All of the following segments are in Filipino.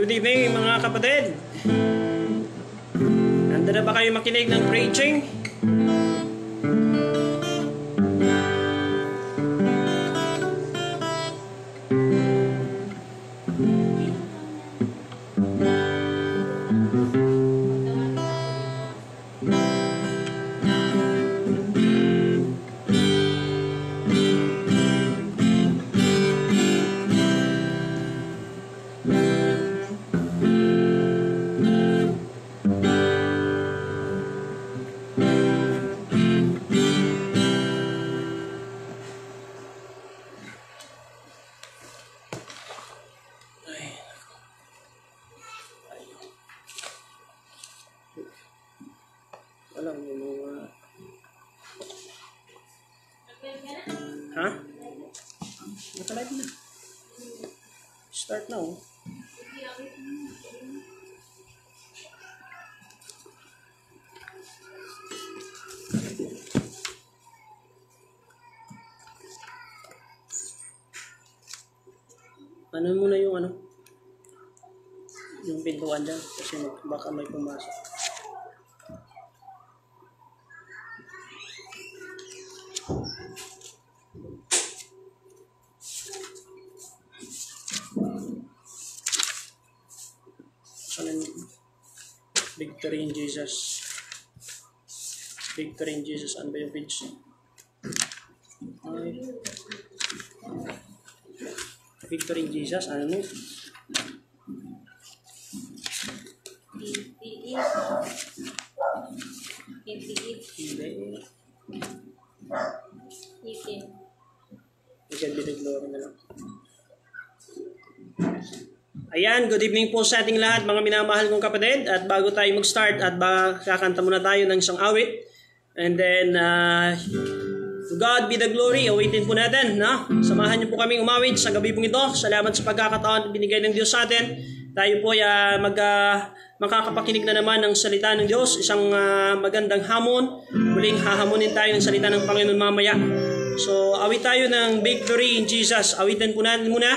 Good evening mga kapatid. Handa na ba kayo makinig ng preaching? Na oh. Ano muna yung ano? Yung pintuan dyan kasi baka may pumasok. Saan yung Victory in Jesus? Victory in Jesus. Ano ba yung page? Ay. Victory in Jesus. Ano mo? Hindi. Glory na lang. Ayan, good evening po sa ating lahat mga minamahal kong kapatid. At bago tayo mag-start at kakanta muna tayo ng isang awit. And then, uh, to God be the glory. Awitin po natin. No? Samahan niyo po kami umawit sa gabi pong ito. Salamat sa pagkakataon binigay ng Diyos sa atin. Tayo po ay uh, mag, uh, makakapakinig na naman ng salita ng Diyos. Isang uh, magandang hamon. Muling hahamonin tayo ng salita ng Panginoon mamaya. So, awit tayo ng victory in Jesus. Awitin po natin muna.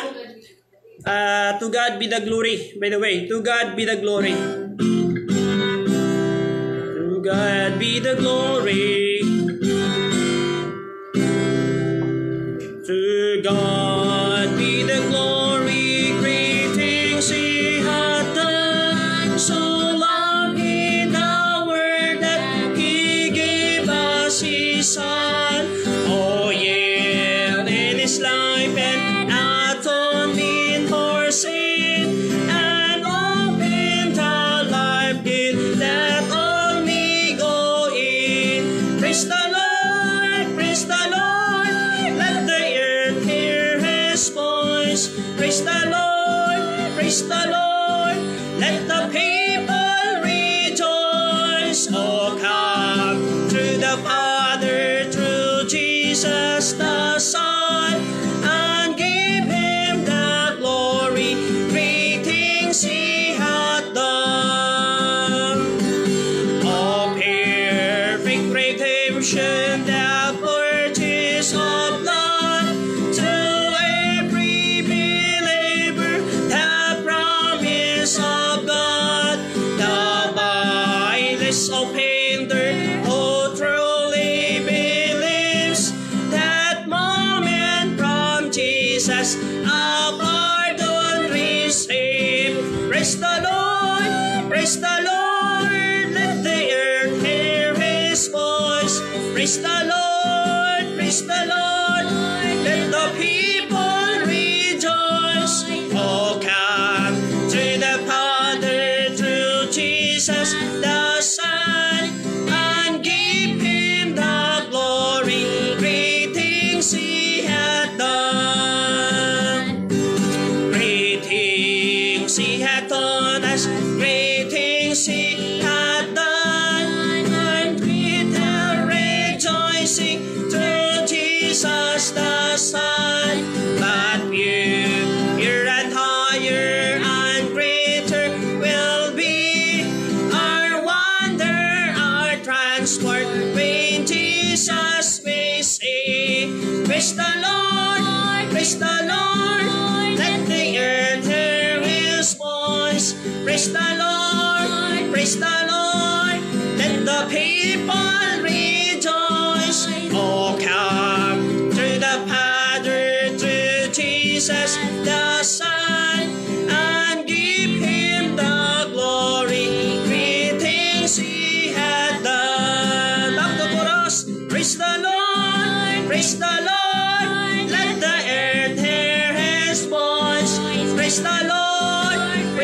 Uh, to God be the glory. By the way, to God be the glory. God be the glory. Praise the Lord, praise the Lord, let the earth hear His voice. Praise the Lord, praise the Lord, let the people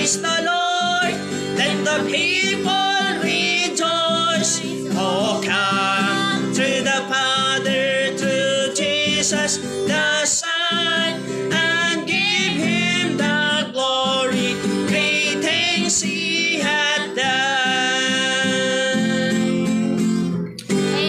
praise the Lord. Let the people rejoice. Oh, come to the Father, to Jesus the Son, and give him the glory. Greetings he had done.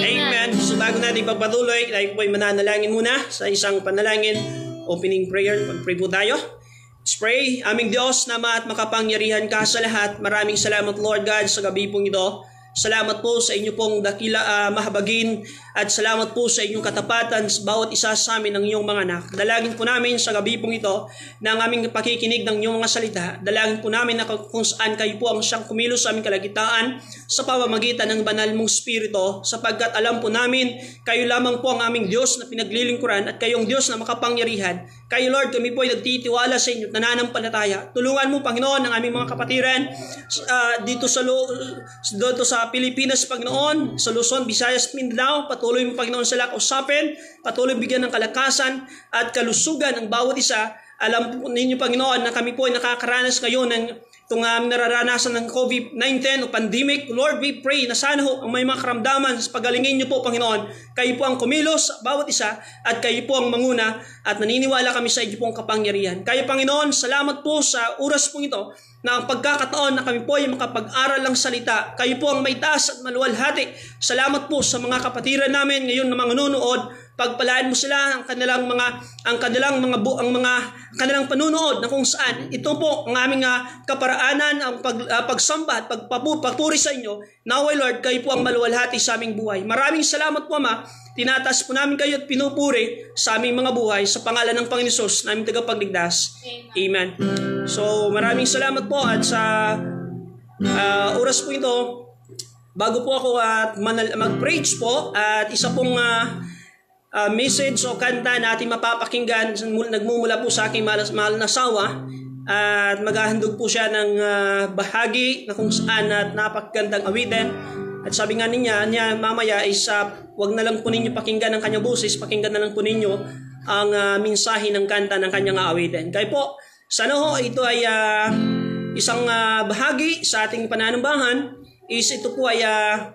Amen. So bago natin pagpatuloy, tayo po ay mananalangin muna sa isang panalangin, opening prayer. Pag-pray po tayo. Let's pray. Aming Diyos na at makapangyarihan ka sa lahat. Maraming salamat Lord God sa gabi pong ito. Salamat po sa inyo pong dakila ah, mahabagin at salamat po sa inyong katapatan sa bawat isa sa amin ng iyong mga anak. Dalangin po namin sa gabi pong ito na ang aming pakikinig ng iyong mga salita. Dalangin po namin na kung saan kayo po ang siyang kumilos sa aming kalagitaan sa pamamagitan ng banal mong spirito sapagkat alam po namin kayo lamang po ang aming Diyos na pinaglilingkuran at kayong Diyos na makapangyarihan. Kayo Lord, kami po ay nagtitiwala sa inyo at nananampalataya. Tulungan mo Panginoon ang aming mga kapatiran ah, dito sa dito sa Pilipinas Panginoon, sa Luzon, Visayas, Mindanao, patuloy mo Panginoon sila kausapin, patuloy bigyan ng kalakasan at kalusugan ang bawat isa. Alam po ninyo Panginoon na kami po ay nakakaranas ngayon ng itong um, nararanasan ng COVID-19 o pandemic. Lord, we pray na sana ho ang may mga karamdaman sa pagalingin niyo po, Panginoon. Kayo po ang kumilos sa bawat isa at kayo po ang manguna at naniniwala kami sa inyo pong kapangyarihan. Kayo, Panginoon, salamat po sa oras pong ito na ang pagkakataon na kami po ay makapag-aral ng salita. Kayo po ang may taas at maluwalhati. Salamat po sa mga kapatiran namin ngayon na mga nanonood pagpalaan mo sila ang kanilang mga ang kanilang mga bu, ang mga kanilang panunood na kung saan ito po ang aming uh, kaparaanan ang pag, uh, pagsamba at pagpapu, sa inyo naway Lord kayo po ang maluwalhati sa aming buhay maraming salamat po Ama tinataas po namin kayo at pinupuri sa aming mga buhay sa pangalan ng Panginoon Hesus naming tagapagligtas. Amen. So maraming salamat po at sa uh, oras po ito bago po ako at uh, mag-preach po at isa pong uh, uh, message o kanta na ating mapapakinggan nagmumula po sa aking mahal, mahal na sawa at maghahandog po siya ng uh, bahagi na kung saan at napakagandang awitin at sabi nga niya, niya mamaya is uh, wag na lang po ninyo pakinggan ang kanyang boses, pakinggan na lang po ninyo ang uh, mensahe ng kanta ng kanyang awitin. Kaya po, sana ho ito ay uh, isang uh, bahagi sa ating pananambahan is ito po ay uh,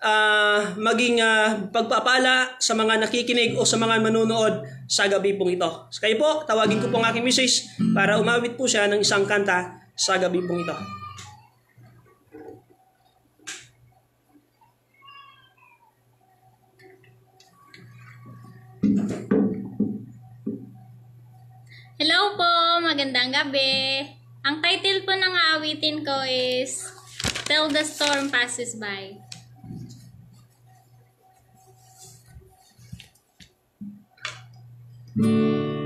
uh, maging uh, pagpapala sa mga nakikinig o sa mga manunood sa gabi pong ito. So kayo po, tawagin ko po ang aking misis para umawit po siya ng isang kanta sa gabi pong ito. Hello po, magandang gabi. Ang title po ng aawitin ko is Till the Storm Passes By. In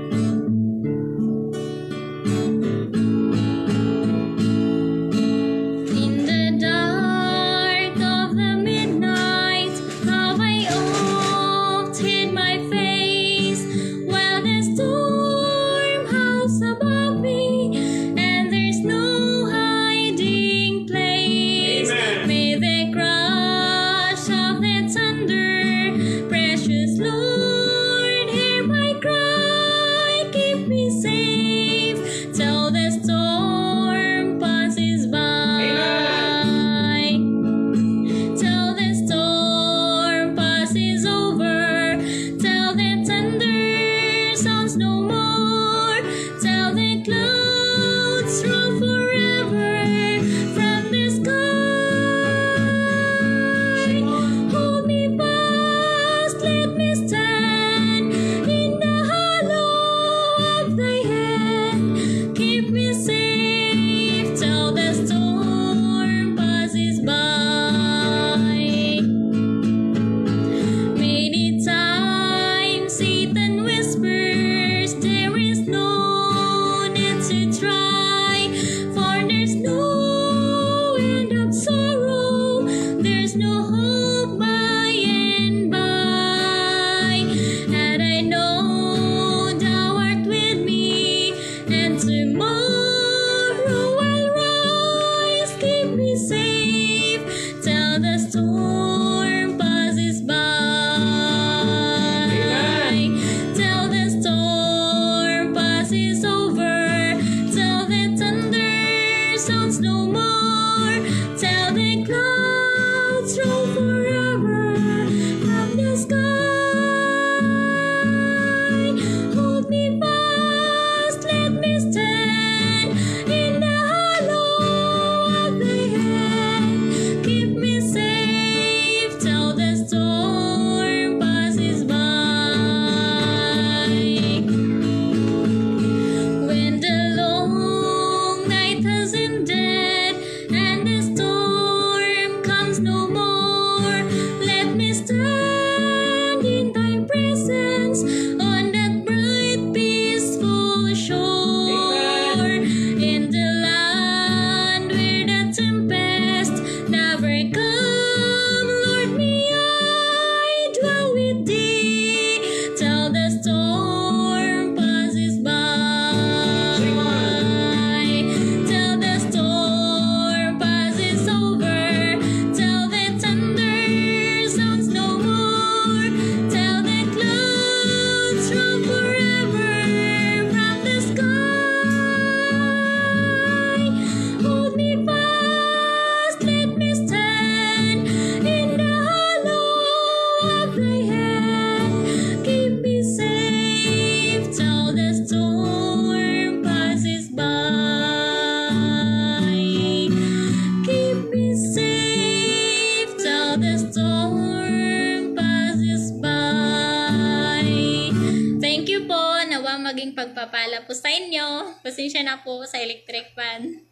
muling pagpapala po sa inyo. Pasensya na po sa electric fan.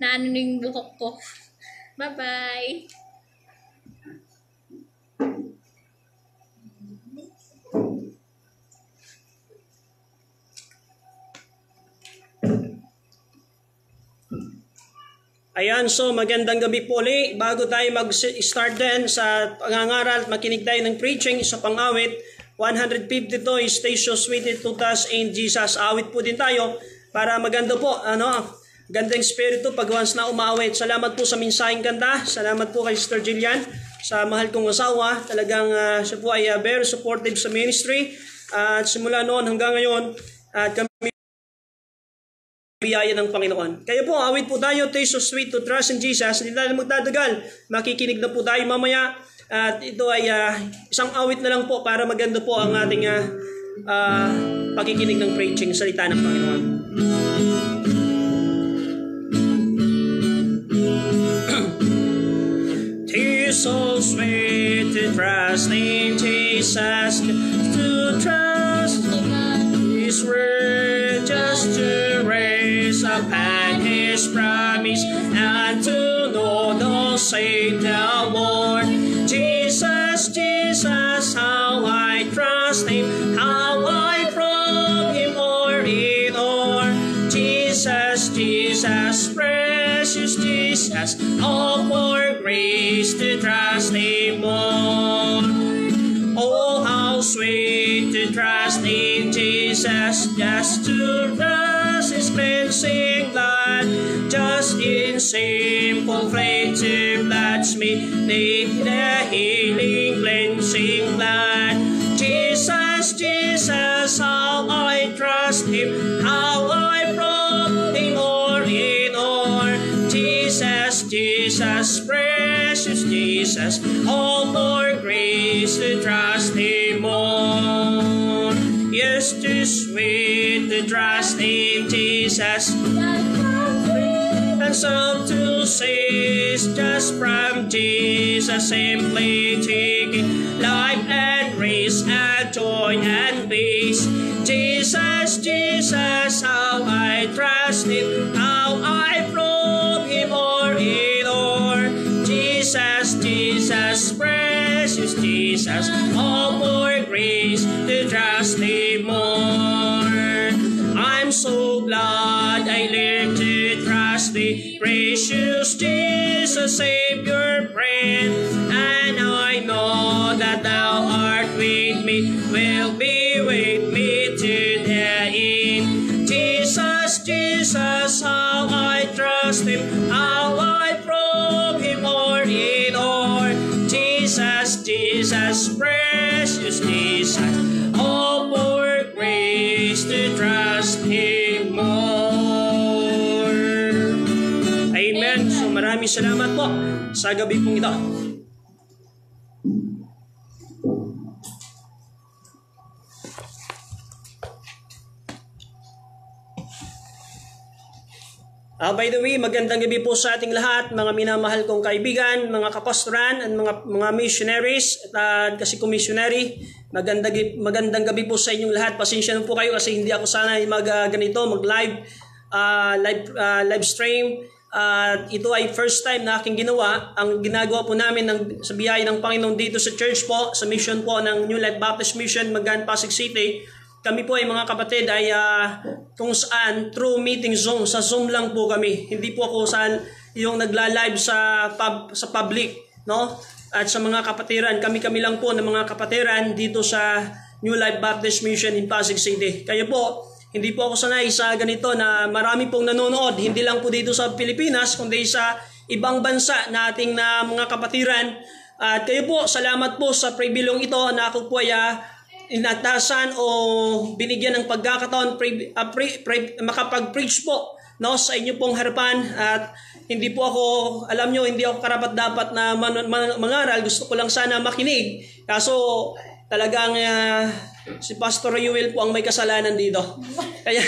Na ano yung buhok ko. Bye-bye. Ayan, so magandang gabi po ulit. Bago tayo mag-start din sa pangangaral at makinig tayo ng preaching sa pangawit, 152 Station Suite Tutas in Jesus. Awit po din tayo para maganda po, ano, gandang spirito pag once na umawit. Salamat po sa minsaheng ganda. Salamat po kay Sister Jillian sa mahal kong asawa. Talagang uh, siya po ay uh, very supportive sa ministry. At uh, simula noon hanggang ngayon, at uh, kami biyaya ng Panginoon. Kaya po, awit po tayo, taste so sweet to trust in Jesus. Hindi tayo magdadagal. Makikinig na po tayo mamaya. At ito ay uh, isang awit na lang po para maganda po ang ating uh, uh, pakikinig ng preaching, salita ng Panginoon. Tis so sweet to trust in Jesus, to trust His word, just to raise up and His promise, and to know the Savior Jesus, all for grace to trust Him more. Oh, how sweet to trust in Jesus, just to trust His cleansing blood, just in simple faith to bless me, need the healing cleansing blood. Jesus, Jesus, how I trust Him, how Jesus, precious Jesus, all for grace to trust Him more. Yes, too sweet to trust in Jesus. And some to say just from Jesus, simply taking life and grace and joy and peace. Jesus, Jesus, how I trust Him, trust more. I'm so glad I live to trust Thee, precious Jesus, Savior, friend. And I know that Thou art with me, will be with me to the end. Jesus, Jesus, how I trust Him, how I from Him or in or. Jesus, Jesus, precious trust Him more. Amen. So maraming salamat po sa gabi pong ito. Uh, by the way, magandang gabi po sa ating lahat, mga minamahal kong kaibigan, mga kapastoran, at mga, mga missionaries, at uh, kasi kung missionary, magandang, gabi po sa inyong lahat. Pasensya na po kayo kasi hindi ako sana mag uh, ganito, mag-live, uh, live, uh, live stream. At uh, ito ay first time na aking ginawa. Ang ginagawa po namin ng, sa biyaya ng Panginoon dito sa church po, sa mission po ng New Life Baptist Mission, Magan, Pasig City, kami po ay mga kapatid ay uh, kung saan through meeting Zoom, sa Zoom lang po kami. Hindi po ako saan yung nagla-live sa pub, sa public, no? At sa mga kapatiran, kami-kami lang po ng mga kapatiran dito sa New Life Baptist Mission in Pasig City. Kaya po, hindi po ako sanay sa ganito na marami pong nanonood, hindi lang po dito sa Pilipinas, kundi sa ibang bansa na ating na mga kapatiran. At kayo po, salamat po sa pribilong ito na ako po ay uh, inatasan o binigyan ng pagkakataon pre, uh, pre, pre, makapag-preach po no sa inyo pong harapan at hindi po ako alam nyo hindi ako karapat dapat na man, man, mangaral gusto ko lang sana makinig kaso talagang uh, si Pastor Yuel po ang may kasalanan dito. Kaya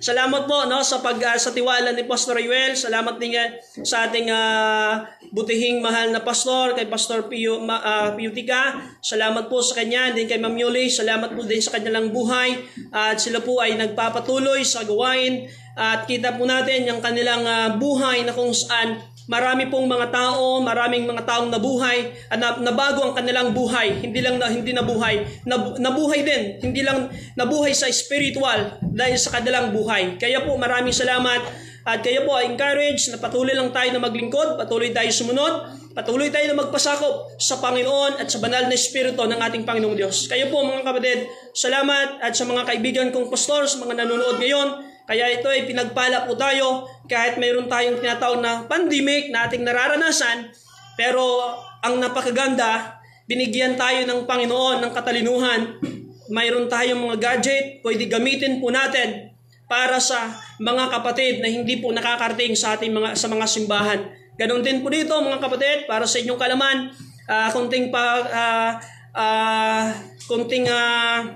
salamat po no sa pag uh, sa tiwala ni Pastor Yuel. Salamat din uh, sa ating uh, butihing mahal na pastor kay Pastor Pio uh, Piutica. Salamat po sa kanya din kay Ma'am Yuli. Salamat po din sa kanilang buhay at sila po ay nagpapatuloy sa gawain at kita po natin yung kanilang uh, buhay na kung saan Marami pong mga tao, maraming mga taong nabuhay, at nabago ang kanilang buhay. Hindi lang na hindi nabuhay, nab, nabuhay din. Hindi lang nabuhay sa spiritual dahil sa kanilang buhay. Kaya po maraming salamat at kaya po encourage na patuloy lang tayo na maglingkod, patuloy tayo sumunod, patuloy tayo na magpasakop sa Panginoon at sa banal na Espiritu ng ating Panginoong Diyos. Kayo po mga kapatid, salamat at sa mga kaibigan kong pastor, sa mga nanonood ngayon, kaya ito ay pinagpala po tayo kahit mayroon tayong tinatawag na pandemic na ating nararanasan, pero ang napakaganda, binigyan tayo ng Panginoon ng katalinuhan. Mayroon tayong mga gadget, pwede gamitin po natin para sa mga kapatid na hindi po nakakarating sa ating mga sa mga simbahan. Ganon din po dito mga kapatid, para sa inyong kalaman, uh, kunting pa uh, uh, kunting uh,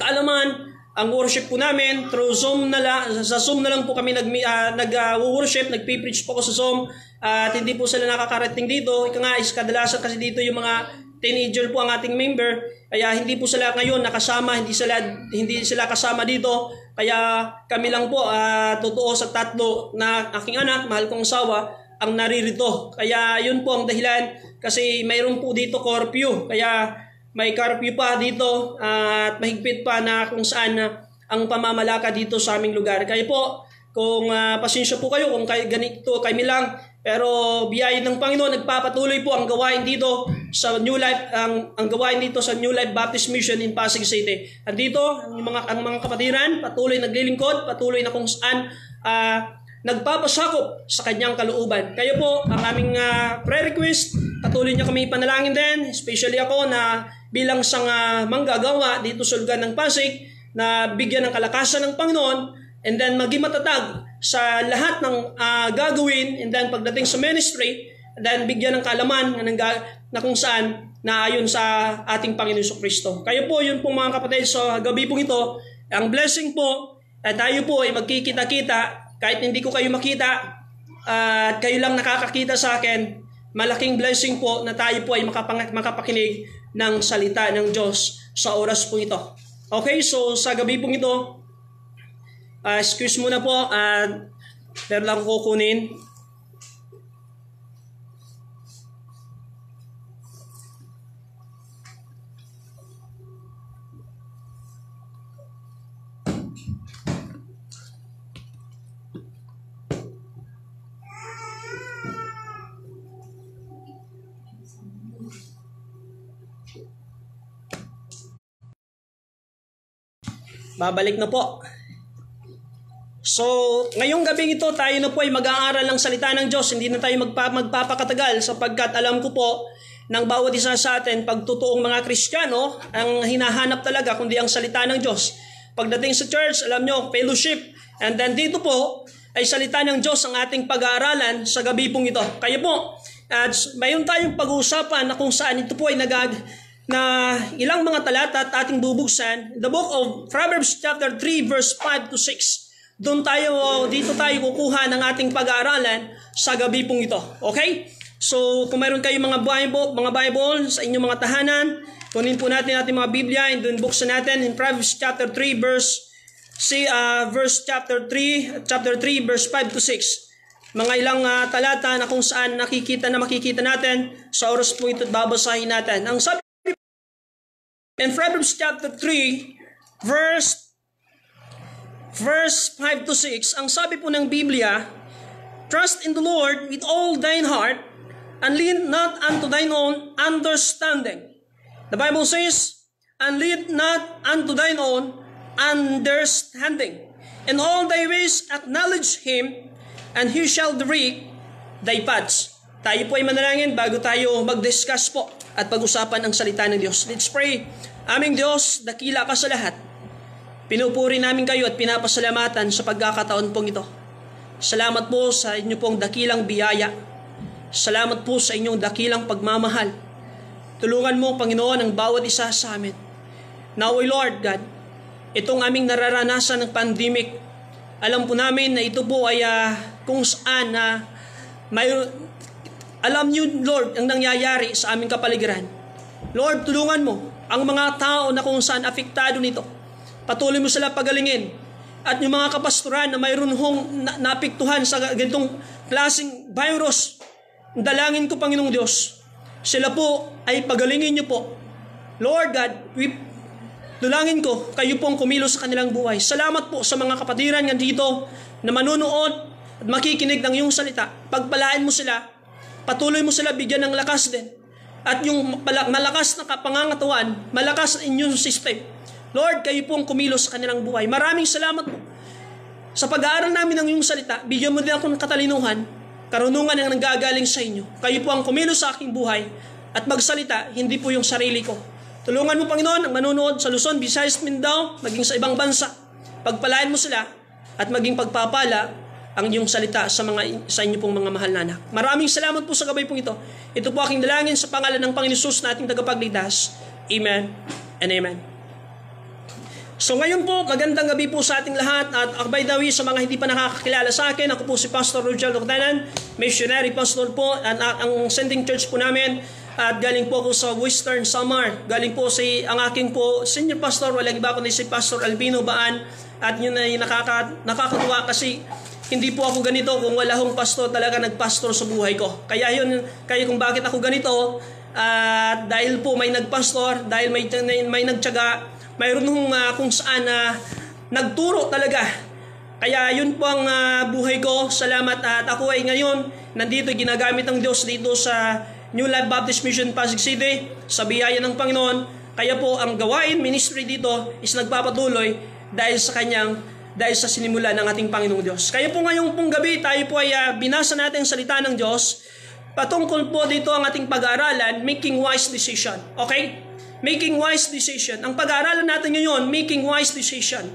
kaalaman ang worship po namin through Zoom na lang, sa Zoom na lang po kami nag, uh, nag-worship, uh, nagpi-preach po ako sa Zoom uh, at hindi po sila nakakarating dito. Ika nga is kadalasan kasi dito yung mga teenager po ang ating member kaya hindi po sila ngayon nakasama hindi sila hindi sila kasama dito. Kaya kami lang po uh, totoo sa tatlo na aking anak mahal kong asawa ang naririto. Kaya yun po ang dahilan kasi mayroon po dito curfew. Kaya may curfew pa dito at mahigpit pa na kung saan na ang pamamalaka dito sa aming lugar. Kaya po, kung uh, pasensya po kayo kung kay, ganito kami lang, pero biyaya ng Panginoon, nagpapatuloy po ang gawain dito sa New Life, ang, ang gawain dito sa New Life Baptist Mission in Pasig City. At dito, ang mga, ang mga kapatiran, patuloy naglilingkod, patuloy na kung saan uh, nagpapasakop sa kanyang kalooban. Kayo po, ang aming uh, prayer request, patuloy niyo kami panalangin din, especially ako na bilang isang uh, manggagawa dito sa lugar ng Pasig na bigyan ng kalakasan ng Panginoon and then maging matatag sa lahat ng uh, gagawin and then pagdating sa ministry and then bigyan ng kalaman na, na kung saan na ayon sa ating Panginoon Kristo. Kayo po, yun pong mga kapatid, so, gabi pong ito, ang blessing po, at tayo po ay magkikita-kita, kahit hindi ko kayo makita, at uh, kayo lang nakakakita sa akin, malaking blessing po na tayo po ay makapakinig ng salita ng Diyos sa oras po ito. Okay, so sa gabi pong ito, uh, excuse muna po, uh, meron lang kukunin. Babalik na po. So, ngayong gabi ito, tayo na po ay mag-aaral ng salita ng Diyos. Hindi na tayo magpa- magpapakatagal sapagkat alam ko po ng bawat isa sa atin, pagtutuong mga Kristiyano, ang hinahanap talaga kundi ang salita ng Diyos. Pagdating sa church, alam nyo, fellowship. And then dito po, ay salita ng Diyos ang ating pag-aaralan sa gabi pong ito. Kaya po, at mayroon tayong pag-uusapan na kung saan ito po ay nagag na ilang mga talata at ating bubuksan, the book of Proverbs chapter 3 verse 5 to 6. Doon tayo, dito tayo kukuha ng ating pag-aaralan sa gabi pong ito. Okay? So, kung mayroon kayong mga Bible, mga Bible sa inyong mga tahanan, kunin po natin ating mga Biblia and doon buksan natin in Proverbs chapter 3 verse see uh, verse chapter 3 chapter 3 verse 5 to 6 mga ilang uh, talata na kung saan nakikita na makikita natin sa oras po ito babasahin natin ang sabi In Proverbs chapter 3, verse verse 5 to 6, ang sabi po ng Biblia, Trust in the Lord with all thine heart, and lean not unto thine own understanding. The Bible says, and lean not unto thine own understanding. In all thy ways acknowledge Him, and He shall direct thy paths. Tayo po ay manalangin bago tayo mag-discuss po at pag-usapan ang salita ng Diyos. Let's pray. Aming Diyos, dakila ka sa lahat. Pinupuri namin kayo at pinapasalamatan sa pagkakataon pong ito. Salamat po sa inyo pong dakilang biyaya. Salamat po sa inyong dakilang pagmamahal. Tulungan mo, Panginoon, ang bawat isa sa amin. Now, O Lord God, itong aming nararanasan ng pandemic, alam po namin na ito po ay uh, kung saan na uh, may alam niyo, Lord, ang nangyayari sa aming kapaligiran. Lord, tulungan mo ang mga tao na kung saan apektado nito. Patuloy mo sila pagalingin. At yung mga kapastoran na mayroon hong na- naapektuhan sa ganitong klaseng virus, dalangin ko, Panginoong Diyos, sila po ay pagalingin niyo po. Lord God, we Dulangin ko, kayo pong kumilos sa kanilang buhay. Salamat po sa mga kapatiran nga dito na manunood at makikinig ng iyong salita. Pagpalaan mo sila, patuloy mo sila bigyan ng lakas din. At yung malakas na kapangangatawan, malakas na inyong system. Lord, kayo pong kumilos sa kanilang buhay. Maraming salamat po. Sa pag-aaral namin ng iyong salita, bigyan mo din ako ng katalinuhan, karunungan ang nanggagaling sa inyo. Kayo po ang kumilos sa aking buhay at magsalita, hindi po yung sarili ko Tulungan mo, Panginoon, ang manunood sa Luzon, Visayas, Mindanao, maging sa ibang bansa. Pagpalain mo sila at maging pagpapala ang iyong salita sa mga sa inyo pong mga mahal na anak. Maraming salamat po sa gabay pong ito. Ito po aking dalangin sa pangalan ng Panginoon Jesus na ating tagapagligtas. Amen and Amen. So ngayon po, magandang gabi po sa ating lahat at akbay dawi sa mga hindi pa nakakakilala sa akin. Ako po si Pastor Rogel Doctanan, missionary pastor po at ang sending church po namin at galing po ako sa Western Samar. Galing po si ang aking po senior pastor, walang iba kundi si Pastor Albino Baan. At yun ay nakaka, nakakatuwa kasi hindi po ako ganito kung wala akong pastor talaga nagpastor sa buhay ko. Kaya yun, kaya kung bakit ako ganito, at uh, dahil po may nagpastor, dahil may, may nagtyaga, mayroon hong uh, kung saan uh, nagturo talaga. Kaya yun po ang uh, buhay ko. Salamat at ako ay ngayon nandito ginagamit ng Diyos dito sa New Life Baptist Mission Pasig City sa biyaya ng Panginoon. Kaya po ang gawain ministry dito is nagpapatuloy dahil sa kanyang dahil sa sinimula ng ating Panginoong Diyos. Kaya po ngayong pong gabi tayo po ay uh, binasa natin ang salita ng Diyos. Patungkol po dito ang ating pag-aaralan, making wise decision. Okay? Making wise decision. Ang pag-aaralan natin ngayon, making wise decision.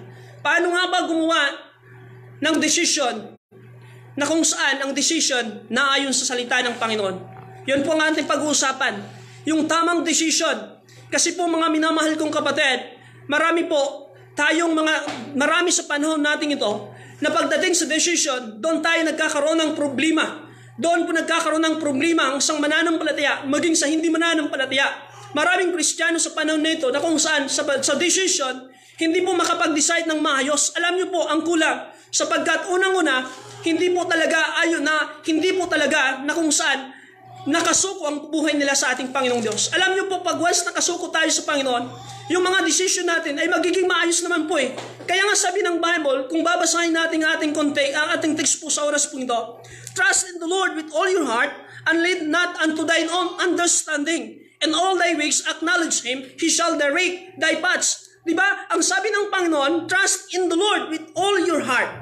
Paano nga ba gumawa ng decision na kung saan ang decision na ayon sa salita ng Panginoon? Yun po ang ating pag-uusapan. Yung tamang decision. Kasi po mga minamahal kong kapatid, marami po tayong mga, marami sa panahon natin ito, na pagdating sa decision, doon tayo nagkakaroon ng problema. Doon po nagkakaroon ng problema ang isang mananampalataya, maging sa hindi mananampalataya. Maraming Kristiyano sa panahon na ito na kung saan sa, sa decision, hindi po makapag-decide ng maayos. Alam niyo po, ang kulang. Sapagkat unang-una, hindi po talaga ayon na, hindi po talaga na kung saan nakasuko ang buhay nila sa ating Panginoong Diyos. Alam niyo po, pag once nakasuko tayo sa Panginoon, yung mga decision natin ay magiging maayos naman po eh. Kaya nga sabi ng Bible, kung babasahin natin ang ating, konte, ang ating text po sa oras po ito, Trust in the Lord with all your heart, and lead not unto thine own understanding. And all thy ways acknowledge Him, He shall direct thy paths. Diba? Ang sabi ng Panginoon, trust in the Lord with all your heart.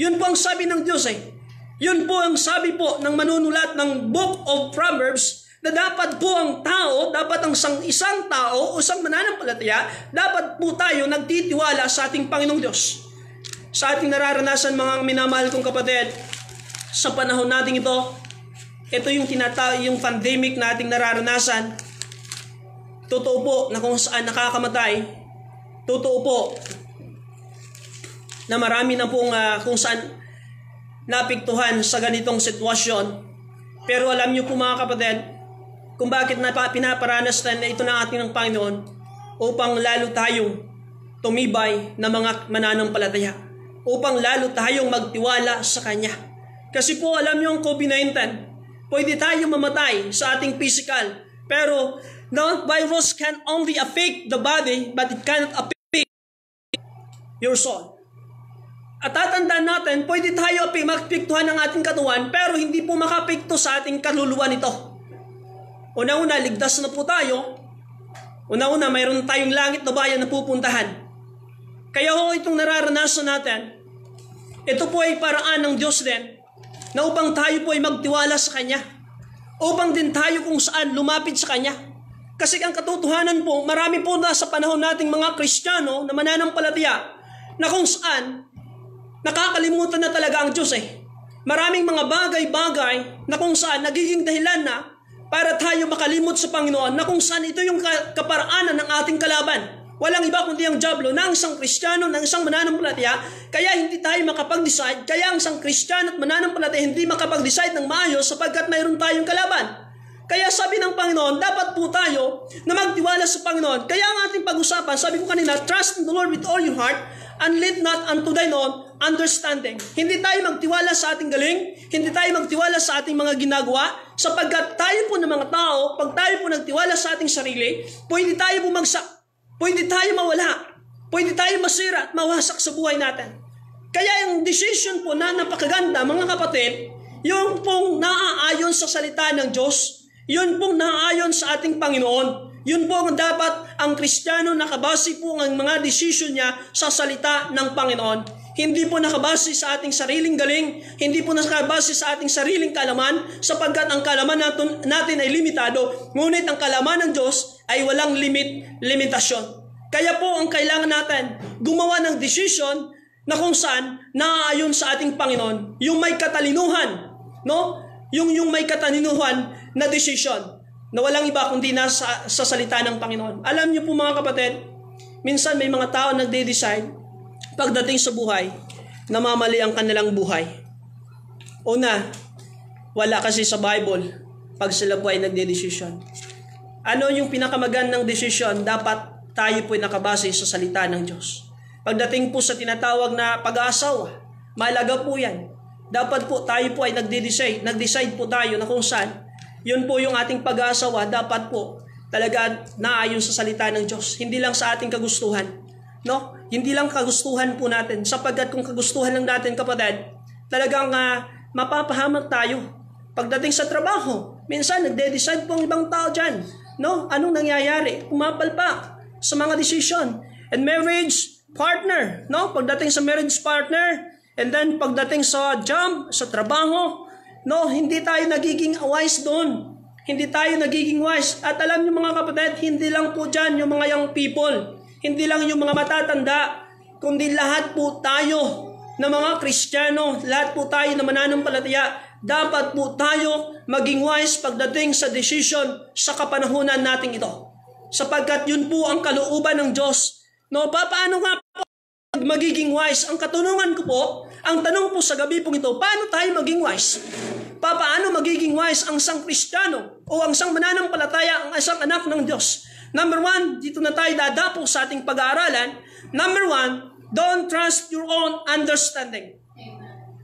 Yun po ang sabi ng Diyos eh. Yun po ang sabi po ng manunulat ng Book of Proverbs na dapat po ang tao, dapat ang isang, isang tao o isang mananampalataya, dapat po tayo nagtitiwala sa ating Panginoong Diyos. Sa ating nararanasan mga minamahal kong kapatid, sa panahon natin ito, ito yung tinata yung pandemic na ating nararanasan. Totoo po na kung saan nakakamatay, totoo po na marami na pong uh, kung saan napiktuhan sa ganitong sitwasyon. Pero alam niyo po mga kapatid, kung bakit na pinaparanas na ito ng ating ng Panginoon upang lalo tayong tumibay na mga mananampalataya. Upang lalo tayong magtiwala sa Kanya. Kasi po alam niyo ang COVID-19, pwede tayong mamatay sa ating physical. Pero the virus can only affect the body but it cannot affect your soul. At tatandaan natin, pwede tayo magpiktuhan ng ating katawan pero hindi po makapikto sa ating kaluluwa nito. Una-una, ligtas na po tayo. Una-una, mayroon tayong langit na bayan na pupuntahan. Kaya ho itong nararanasan natin, ito po ay paraan ng Diyos din na upang tayo po ay magtiwala sa Kanya. Upang din tayo kung saan lumapit sa Kanya. Kasi ang katotohanan po, marami po na sa panahon nating mga Kristiyano na mananampalataya na kung saan Nakakalimutan na talaga ang Diyos eh. Maraming mga bagay-bagay na kung saan nagiging dahilan na para tayo makalimot sa Panginoon na kung saan ito yung kaparaanan ng ating kalaban. Walang iba kundi ang Diablo ang isang Kristiyano, ng isang mananampalataya, kaya hindi tayo makapag-decide, kaya ang isang Kristiyano at mananampalataya hindi makapag-decide ng maayos sapagkat mayroon tayong kalaban. Kaya sabi ng Panginoon, dapat po tayo na magtiwala sa Panginoon. Kaya ang ating pag-usapan, sabi ko kanina, trust in the Lord with all your heart and lead not unto thine own understanding. Hindi tayo magtiwala sa ating galing, hindi tayo magtiwala sa ating mga ginagawa, sapagkat tayo po ng mga tao, pag tayo po nagtiwala sa ating sarili, pwede tayo bumagsak Pwede tayo mawala. Pwede tayo masira at mawasak sa buhay natin. Kaya yung decision po na napakaganda, mga kapatid, yung pong naaayon sa salita ng Diyos, yun pong naaayon sa ating Panginoon. Yun po ang dapat ang Kristiyano nakabase po ang mga decision niya sa salita ng Panginoon. Hindi po nakabase sa ating sariling galing, hindi po nakabase sa ating sariling kalaman, sapagkat ang kalaman natin, natin ay limitado, ngunit ang kalaman ng Diyos ay walang limit, limitasyon. Kaya po ang kailangan natin gumawa ng decision na kung saan naaayon sa ating Panginoon, yung may katalinuhan, no? Yung yung may katalinuhan na decision na walang iba kundi nasa sa salita ng Panginoon. Alam niyo po mga kapatid, minsan may mga tao nagde-decide pagdating sa buhay, namamali ang kanilang buhay. Una, wala kasi sa Bible pag sila po ay nagde-decision. Ano yung pinakamagandang desisyon? Dapat tayo po'y nakabase sa salita ng Diyos. Pagdating po sa tinatawag na pag-aasawa, malaga po yan. Dapat po tayo po ay nagde-decide, nag-decide po tayo na kung saan. Yun po yung ating pag-aasawa, dapat po talaga naayon sa salita ng Diyos. Hindi lang sa ating kagustuhan. No? Hindi lang kagustuhan po natin. Sapagkat kung kagustuhan lang natin, kapatid, talagang uh, mapapahamak tayo. Pagdating sa trabaho, minsan nagde-decide po ang ibang tao dyan No? Anong nangyayari? Pumapalpak sa mga decision. And marriage partner, no? Pagdating sa marriage partner, and then pagdating sa job, sa trabaho, no? Hindi tayo nagiging wise doon. Hindi tayo nagiging wise. At alam niyo mga kapatid, hindi lang po dyan yung mga young people. Hindi lang yung mga matatanda, kundi lahat po tayo na mga Kristiyano, lahat po tayo na mananampalataya, dapat po tayo maging wise pagdating sa decision sa kapanahunan nating ito. Sapagkat yun po ang kalooban ng Diyos. No, paano nga po magiging wise? Ang katunungan ko po, ang tanong po sa gabi pong ito, paano tayo maging wise? Paano magiging wise ang isang Kristiyano o ang isang mananampalataya, ang isang anak ng Diyos? Number one, dito na tayo dadapo sa ating pag-aaralan. Number one, don't trust your own understanding.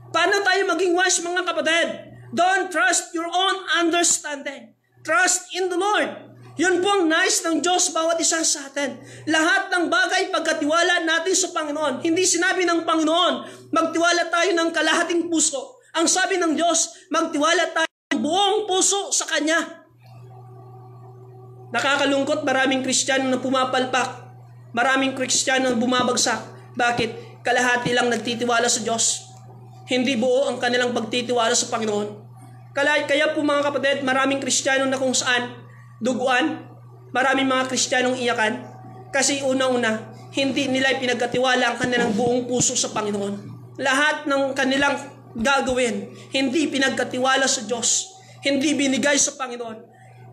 Paano tayo maging wise mga kapatid? Don't trust your own understanding. Trust in the Lord. Yun po ang nice ng Diyos bawat isa sa atin. Lahat ng bagay pagkatiwala natin sa Panginoon. Hindi sinabi ng Panginoon, magtiwala tayo ng kalahating puso. Ang sabi ng Diyos, magtiwala tayo ng buong puso sa Kanya. Nakakalungkot maraming Kristiyano na pumapalpak. Maraming Kristiyano na bumabagsak. Bakit? Kalahati lang nagtitiwala sa Diyos. Hindi buo ang kanilang pagtitiwala sa Panginoon. Kaya, po mga kapatid, maraming Kristiyano na kung saan duguan, maraming mga Kristiyanong iyakan, kasi una-una, hindi nila pinagkatiwala ang kanilang buong puso sa Panginoon. Lahat ng kanilang gagawin, hindi pinagkatiwala sa Diyos. Hindi binigay sa Panginoon.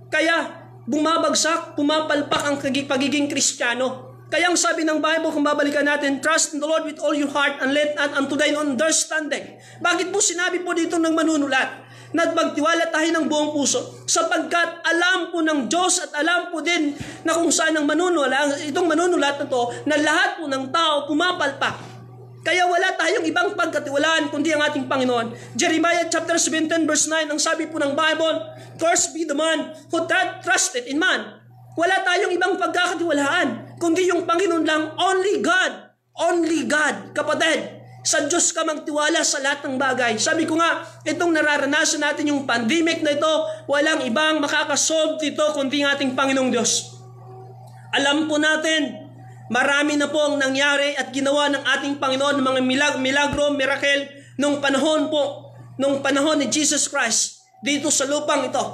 Kaya, bumabagsak, pumapalpak ang pagiging Kristiyano. Kaya ang sabi ng Bible, kung babalikan natin, trust in the Lord with all your heart and let not unto thine understanding. Bakit po sinabi po dito ng manunulat? Na magtiwala tayo ng buong puso sapagkat alam po ng Diyos at alam po din na kung saan ang manunulat, itong manunulat na to, na lahat po ng tao pumapalpak. Kaya wala tayong ibang pagkatiwalaan kundi ang ating Panginoon. Jeremiah chapter 17 verse 9, ang sabi po ng Bible, Cursed be the man who trusted in man wala tayong ibang pagkakatiwalaan, kundi yung Panginoon lang, only God. Only God. Kapatid, sa Diyos ka magtiwala sa lahat ng bagay. Sabi ko nga, itong nararanasan natin yung pandemic na ito, walang ibang makakasolve dito kundi ang ating Panginoong Diyos. Alam po natin, marami na po ang nangyari at ginawa ng ating Panginoon ng mga milag milagro, miracle, nung panahon po, nung panahon ni Jesus Christ dito sa lupang ito.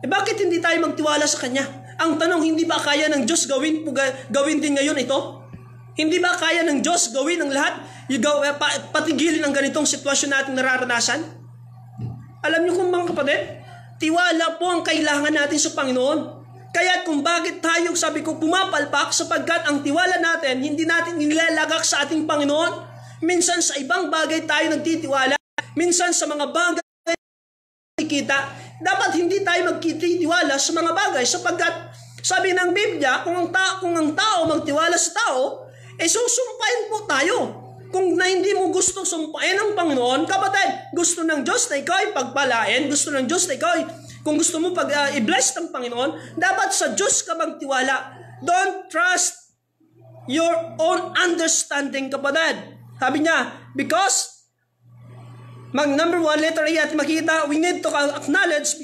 Eh bakit hindi tayo magtiwala sa Kanya? Ang tanong, hindi ba kaya ng Diyos gawin, gawin din ngayon ito? Hindi ba kaya ng Diyos gawin ang lahat? Yung, eh, patigilin ang ganitong sitwasyon natin nararanasan? Alam niyo kung mga kapatid, tiwala po ang kailangan natin sa Panginoon. Kaya kung bakit tayo, sabi ko, pumapalpak sapagkat ang tiwala natin, hindi natin nilalagak sa ating Panginoon. Minsan sa ibang bagay tayo nagtitiwala. Minsan sa mga bagay nakikita. Dapat hindi tayo magtitiwala sa mga bagay sapagkat sabi ng Biblia, kung ang, ta- kung ang tao magtiwala sa tao, eh susumpain po tayo. Kung na hindi mo gusto sumpain ng Panginoon, kapatid, gusto ng Diyos na ikaw ay pagpalain, gusto ng Diyos na ikaw ay kung gusto mo pag uh, i-bless ng Panginoon, dapat sa Diyos ka magtiwala. Don't trust your own understanding, kapatid. Sabi niya, because mag number one, letter A at makita, we need to acknowledge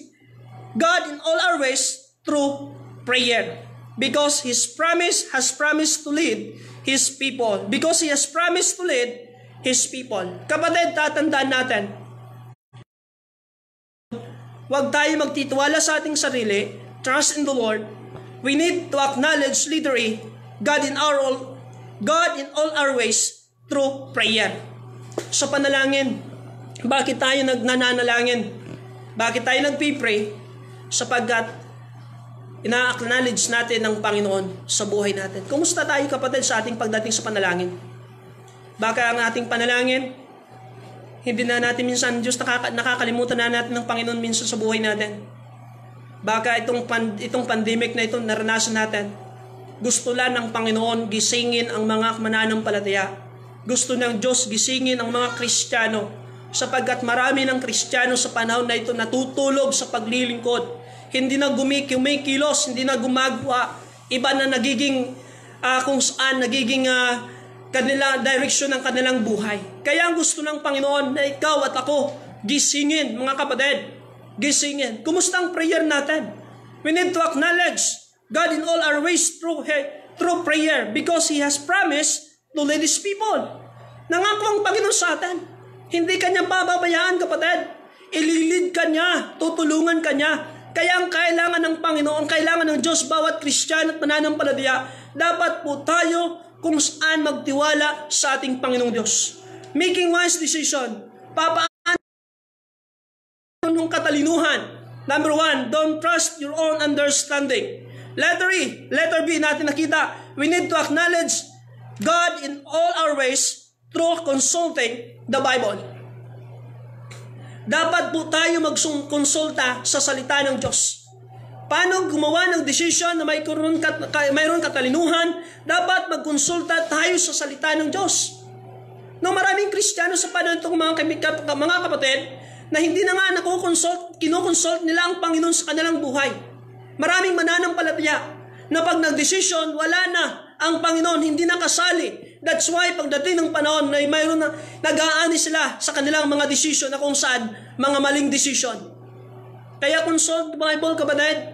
God in all our ways through prayer. Because His promise has promised to lead His people. Because He has promised to lead His people. Kapatid, tatandaan natin, Huwag tayo magtitiwala sa ating sarili. Trust in the Lord. We need to acknowledge literally God in our all, God in all our ways through prayer. Sa panalangin, bakit tayo nagnananalangin? Bakit tayo nagpipray? Sapagkat ina-acknowledge natin ng Panginoon sa buhay natin. Kumusta tayo kapatid sa ating pagdating sa panalangin? Baka ang ating panalangin hindi na natin minsan, Diyos, nakaka, nakakalimutan na natin ng Panginoon minsan sa buhay natin. Baka itong, pan, itong pandemic na ito naranasan natin, gusto lang ng Panginoon gisingin ang mga mananampalataya. Gusto ng Diyos gisingin ang mga Kristiyano sapagkat marami ng Kristiyano sa panahon na ito natutulog sa paglilingkod. Hindi na gumikilos, hindi na gumagawa. Iba na nagiging uh, kung saan nagiging uh, kanila direction ng kanilang buhay. Kaya ang gusto ng Panginoon na ikaw at ako gisingin, mga kapatid. Gisingin. Kumusta ang prayer natin? We need to acknowledge God in all our ways through, through prayer because He has promised to lead His people. Nangako ang Panginoon sa atin. Hindi kanya bababayaan, kapatid. Ililid ka niya, tutulungan ka niya. Kaya ang kailangan ng Panginoon, ang kailangan ng Diyos, bawat Kristyan at mananampalataya, dapat po tayo kung saan magtiwala sa ating Panginoong Diyos. Making wise decision. Papaan ng katalinuhan. Number one, don't trust your own understanding. Letter E, letter B natin nakita, we need to acknowledge God in all our ways through consulting the Bible. Dapat po tayo magkonsulta sa salita ng Diyos. Paano gumawa ng desisyon na mayroon, kat, mayroon katalinuhan? Dapat magkonsulta tayo sa salita ng Diyos. No, maraming Kristiyano sa panahon itong mga, mga kapatid na hindi na nga nakukonsult, kinukonsult nila ang Panginoon sa kanilang buhay. Maraming mananampalataya na pag nagdesisyon, wala na ang Panginoon, hindi na kasali. That's why pagdating ng panahon na mayroon na nag-aani sila sa kanilang mga desisyon na kung saan mga maling desisyon. Kaya consult the Bible, kapatid.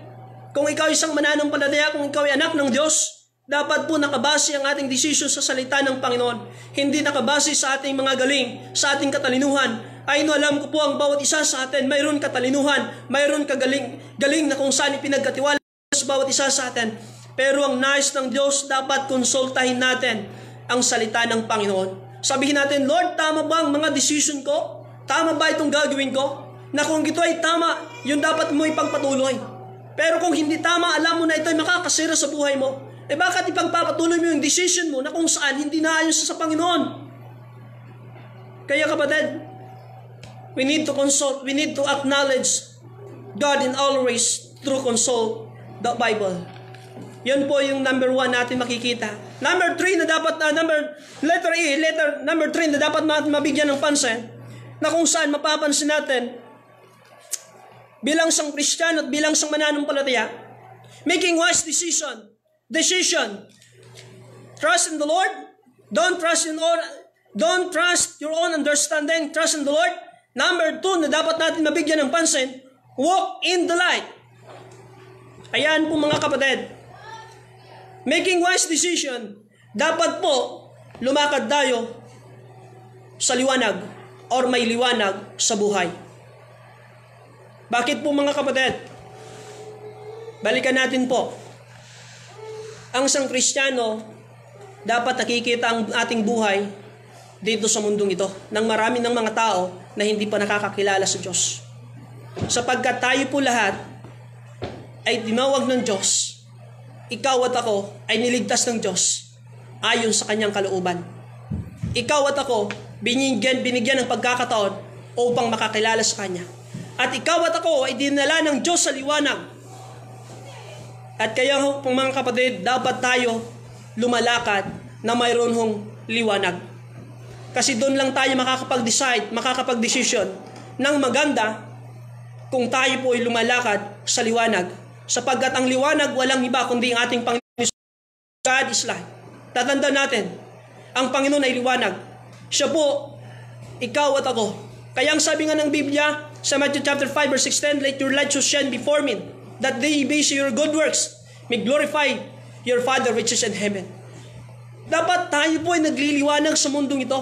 Kung ikaw isang mananampalataya, kung ikaw ay anak ng Diyos, dapat po nakabase ang ating desisyon sa salita ng Panginoon. Hindi nakabase sa ating mga galing, sa ating katalinuhan. Ay no, alam ko po ang bawat isa sa atin, mayroon katalinuhan, mayroon kagaling galing na kung saan ipinagkatiwala sa bawat isa sa atin. Pero ang nais ng Diyos, dapat konsultahin natin ang salita ng Panginoon. Sabihin natin, Lord, tama ba ang mga decision ko? Tama ba itong gagawin ko? Na kung ito ay tama, yun dapat mo ipagpatuloy. Pero kung hindi tama, alam mo na ito ay makakasira sa buhay mo, eh bakit ipagpapatuloy mo yung decision mo na kung saan hindi naayon sa Panginoon? Kaya kapatid, we need to consult, we need to acknowledge God in all ways through consult the Bible. Yan po yung number one natin makikita. Number three na dapat, uh, number, letter E, letter number three na dapat mabigyan ng pansin, na kung saan mapapansin natin, bilang isang Kristiyano at bilang isang mananampalataya, making wise decision. Decision. Trust in the Lord. Don't trust in all, don't trust your own understanding. Trust in the Lord. Number two na dapat natin mabigyan ng pansin, walk in the light. Ayan po mga kapatid. Making wise decision, dapat po lumakad tayo sa liwanag or may liwanag sa buhay. Bakit po mga kapatid? Balikan natin po. Ang isang Kristiyano, dapat nakikita ang ating buhay dito sa mundong ito ng marami ng mga tao na hindi pa nakakakilala sa Diyos. sapagkat tayo po lahat ay tinawag ng Diyos. Ikaw at ako ay niligtas ng Diyos ayon sa kanyang kalooban. Ikaw at ako, binigyan, binigyan ng pagkakataon upang makakilala sa Kanya. At ikaw at ako ay dinala ng Diyos sa liwanag. At kaya ho, mga kapatid, dapat tayo lumalakad na mayroon hong liwanag. Kasi doon lang tayo makakapag-decide, makakapag-desisyon ng maganda kung tayo po ay lumalakad sa liwanag. Sapagkat ang liwanag walang iba kundi ang ating Panginoon. God is light. Tatanda natin, ang Panginoon ay liwanag. Siya po, ikaw at ako. Kaya ang sabi nga ng Biblia sa Matthew chapter 5 verse 16, Let your light so shine before men, that they may see your good works, may glorify your Father which is in heaven. Dapat tayo po ay nagliliwanag sa mundong ito.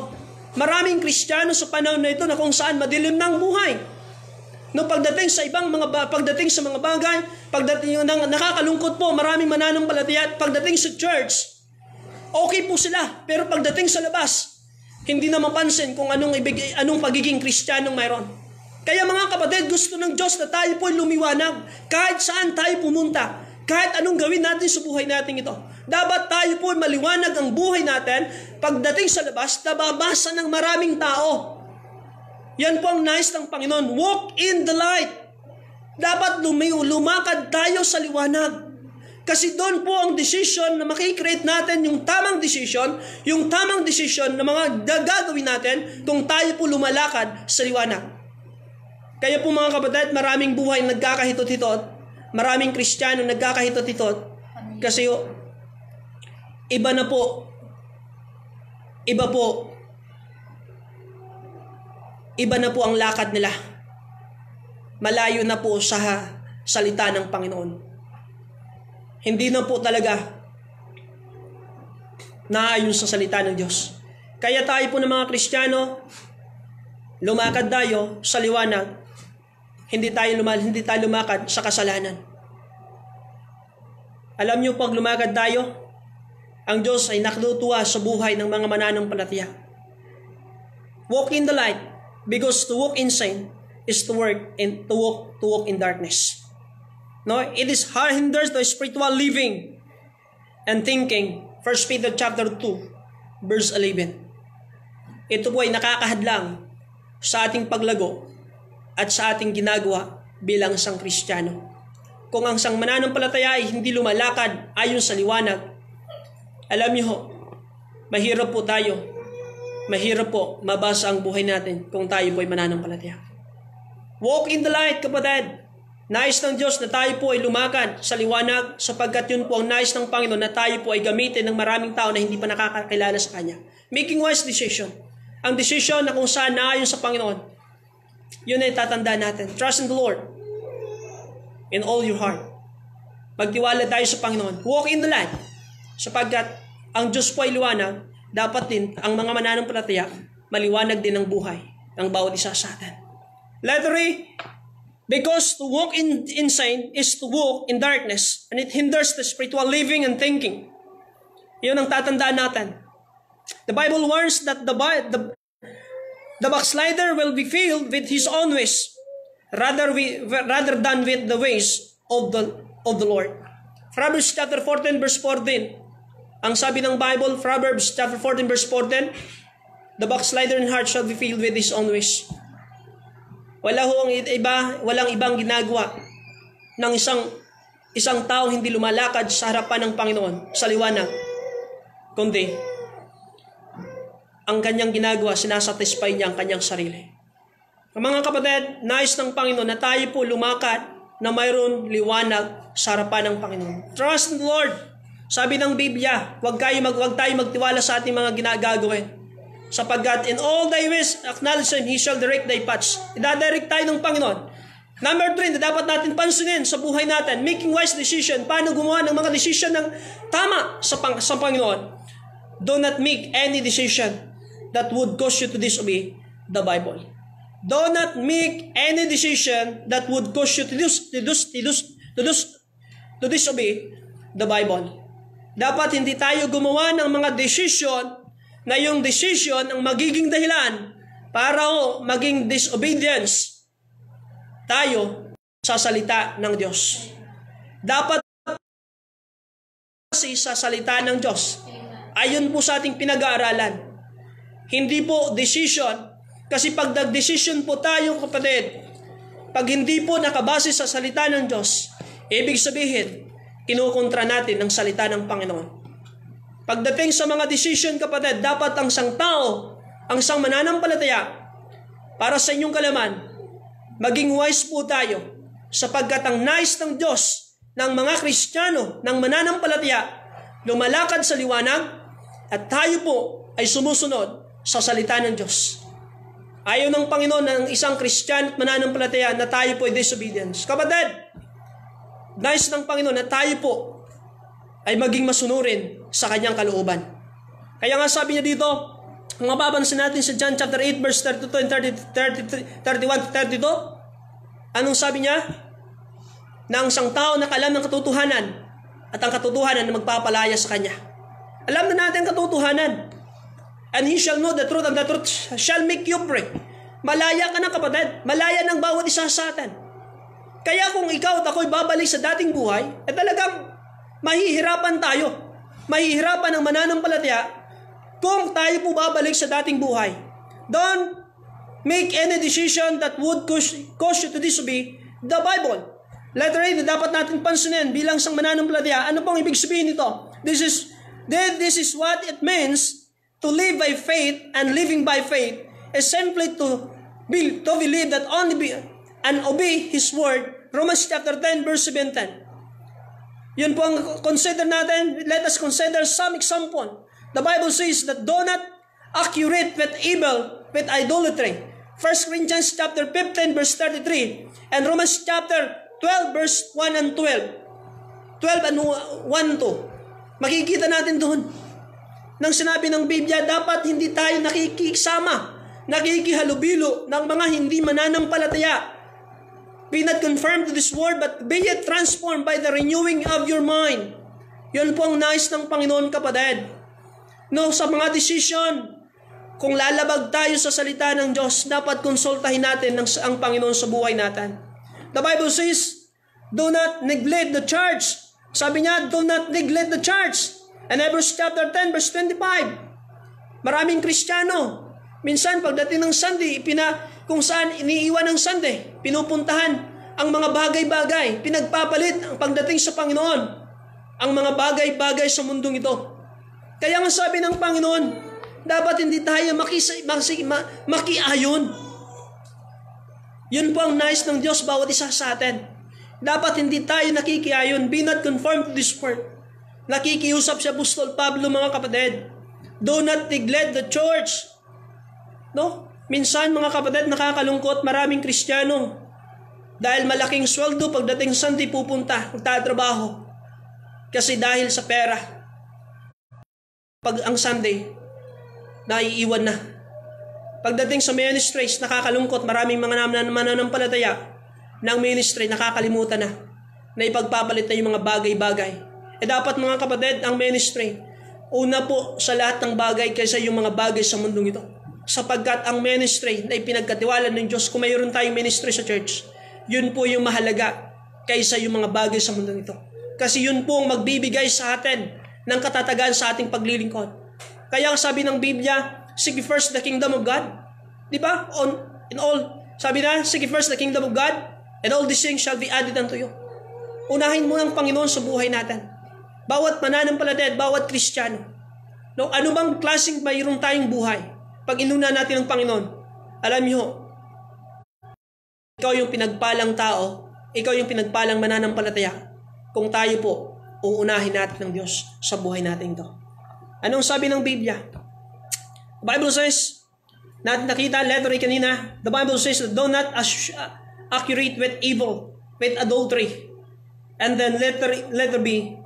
Maraming Kristiyano sa panahon na ito na kung saan madilim ang buhay. No pagdating sa ibang mga pagdating sa mga bagay, pagdating ng nakakalungkot po, maraming mananampalataya, pagdating sa church, okay po sila. Pero pagdating sa labas, hindi na mapansin kung anong ibig, anong pagiging Kristiyanong mayroon. Kaya mga kapatid, gusto ng Diyos na tayo po lumiwanag kahit saan tayo pumunta, kahit anong gawin natin sa buhay natin ito. Dapat tayo po maliwanag ang buhay natin pagdating sa labas, nababasa ng maraming tao. Yan po ang nice ng Panginoon. Walk in the light. Dapat lumakad tayo sa liwanag. Kasi doon po ang decision na makikreate natin yung tamang decision, yung tamang decision na mga gagawin natin kung tayo po lumalakad sa liwanag. Kaya po mga kapatid, maraming buhay nagkakahitot-hitot, maraming kristyano nagkakahitot-hitot, kasi iba na po, iba po, iba na po ang lakad nila. Malayo na po sa salita ng Panginoon. Hindi na po talaga naayon sa salita ng Diyos. Kaya tayo po ng mga Kristiyano, lumakad tayo sa liwanag, hindi tayo lumal, hindi tayo lumakad sa kasalanan. Alam niyo pag lumakad tayo, ang Diyos ay nakatutuwa sa buhay ng mga mananampalataya. Walk in the light because to walk in sin is to work in to walk to walk in darkness. No, it is hard hinders the spiritual living and thinking. 1 Peter chapter 2 verse 11. Ito po ay nakakahadlang sa ating paglago at sa ating ginagawa bilang isang Kristiyano. Kung ang sang mananampalataya ay hindi lumalakad ayon sa liwanag, alam niyo ho, mahirap po tayo, mahirap po mabasa ang buhay natin kung tayo po ay mananampalataya. Walk in the light, kapatid. Nais ng Diyos na tayo po ay lumakad sa liwanag sapagkat yun po ang nais ng Panginoon na tayo po ay gamitin ng maraming tao na hindi pa nakakakilala sa Kanya. Making wise decision. Ang decision na kung saan naayon sa Panginoon. Yun ay tatanda natin. Trust in the Lord in all your heart. Magtiwala tayo sa Panginoon. Walk in the light. Sapagkat ang Diyos po ay liwanag, dapat din ang mga mananampalataya maliwanag din ang buhay ng bawat isa sa atin. Letter Because to walk in insane is to walk in darkness and it hinders the spiritual living and thinking. Yun ang tatandaan natin. The Bible warns that the, the, the backslider will be filled with his own ways rather, we, rather than with the ways of the, of the Lord. Proverbs chapter 14 verse 14. Ang sabi ng Bible, Proverbs chapter 14 verse 14, The backslider in heart shall be filled with his own ways. Wala ho ang iba, walang ibang ginagawa ng isang isang tao hindi lumalakad sa harapan ng Panginoon sa liwanag. Kundi, ang kanyang ginagawa, sinasatisfy niya ang kanyang sarili. Mga kapatid, nais ng Panginoon na tayo po lumakad na mayroon liwanag sa harapan ng Panginoon. Trust in the Lord. Sabi ng Biblia, huwag, kayo mag, huwag tayo magtiwala sa ating mga ginagagawin sapagkat in all thy ways acknowledge Him, He shall direct thy paths. Idadirect tayo ng Panginoon. Number three, na dapat natin pansinin sa buhay natin, making wise decision, paano gumawa ng mga decision ng tama sa, pang, sa Panginoon. Do not make any decision that would cause you to disobey the Bible. Do not make any decision that would cause you to, dis, to, dis, to, dis, to, dis, to disobey the Bible. Dapat hindi tayo gumawa ng mga decision na yung decision ang magiging dahilan para maging disobedience tayo sa salita ng Diyos. Dapat sa salita ng Diyos. Ayon po sa ating pinag-aaralan. Hindi po decision. Kasi pag nag-decision po tayo kapatid, pag hindi po nakabase sa salita ng Diyos, ibig sabihin, kinukontra natin ang salita ng Panginoon. Pagdating sa mga decision kapatid, dapat ang sang tao, ang sang mananampalataya, para sa inyong kalaman, maging wise po tayo sapagkat ang nais ng Diyos ng mga Kristiyano, ng mananampalataya, lumalakad sa liwanag at tayo po ay sumusunod sa salita ng Diyos. Ayaw ng Panginoon ng isang Kristiyano at mananampalataya na tayo po ay disobedience. Kapatid, nais ng Panginoon na tayo po ay maging masunurin sa kanyang kalooban. Kaya nga sabi niya dito, kung mapapansin natin sa John chapter 8 verse 32 and 30, 30, 31 to 32, anong sabi niya? Na ang isang tao nakalam ng katotohanan at ang katotohanan na magpapalaya sa kanya. Alam na natin ang katotohanan. And he shall know the truth and the truth shall make you free. Malaya ka na kapatid. Malaya ng bawat isa sa atin. Kaya kung ikaw at ako'y babalik sa dating buhay, eh talagang mahihirapan tayo. Mahihirapan ang mananampalataya kung tayo po babalik sa dating buhay. Don't make any decision that would cause you to disobey the Bible. Letter A na dapat natin pansinin bilang sang mananampalataya. Ano pong ibig sabihin nito? This is, this is what it means to live by faith and living by faith is simply to, be, to believe that only be, and obey His word. Romans chapter 10 verse 17. Yun po ang consider natin. Let us consider some example The Bible says that do not accurate with evil, with idolatry. 1 Corinthians chapter 15 verse 33 and Romans chapter 12 verse 1 and 12. 12 and 1 to. Makikita natin doon. Nang sinabi ng Biblia, dapat hindi tayo nakikisama, nakikihalubilo ng mga hindi mananampalataya. Be not conformed to this world, but be it transformed by the renewing of your mind. Yun po ang nais ng Panginoon kapatid. No, sa mga decision, kung lalabag tayo sa salita ng Diyos, dapat konsultahin natin ng, ang Panginoon sa buhay natin. The Bible says, do not neglect the church. Sabi niya, do not neglect the church. And Hebrews chapter 10 verse 25. Maraming Kristiyano, minsan pagdating ng Sunday, pina, kung saan iniiwan ng Sunday, pinupuntahan ang mga bagay-bagay, pinagpapalit ang pagdating sa Panginoon, ang mga bagay-bagay sa mundong ito. Kaya nga sabi ng Panginoon, dapat hindi tayo makisa, makisi, ma, makiayon. Yun po ang nice ng Diyos bawat isa sa atin. Dapat hindi tayo nakikiayon. Be not conformed to this world. Nakikiusap si Apostol Pablo mga kapatid. Do not neglect the church. No? Minsan mga kapatid nakakalungkot maraming Kristiyano dahil malaking sweldo pagdating sa Sunday pupunta, magtatrabaho. Kasi dahil sa pera, pag ang Sunday, naiiwan na. Pagdating sa ministries, nakakalungkot, maraming mga mananampalataya ng ministry, nakakalimutan na na ipagpapalit na yung mga bagay-bagay. E dapat mga kapatid, ang ministry, una po sa lahat ng bagay kaysa yung mga bagay sa mundong ito. Sapagkat ang ministry na ipinagkatiwala ng Diyos, kung mayroon tayong ministry sa church, yun po yung mahalaga kaysa yung mga bagay sa mundong ito. Kasi yun po ang magbibigay sa atin ng katatagan sa ating paglilingkod. Kaya sabi ng Biblia, seek first the kingdom of God. Di ba? On, in all, sabi na, seek first the kingdom of God, and all these things shall be added unto you. Unahin mo ang Panginoon sa buhay natin. Bawat mananampalataya, bawat Kristiyano. No, bang klaseng mayroon tayong buhay? Pag inuna natin ang Panginoon, alam niyo, ikaw yung pinagpalang tao, ikaw yung pinagpalang mananampalataya. Kung tayo po uunahin natin ng Diyos sa buhay natin ito. Anong sabi ng Biblia? The Bible says, natin nakita, letter A kanina, the Bible says, do not accurate with evil, with adultery. And then letter, letter B,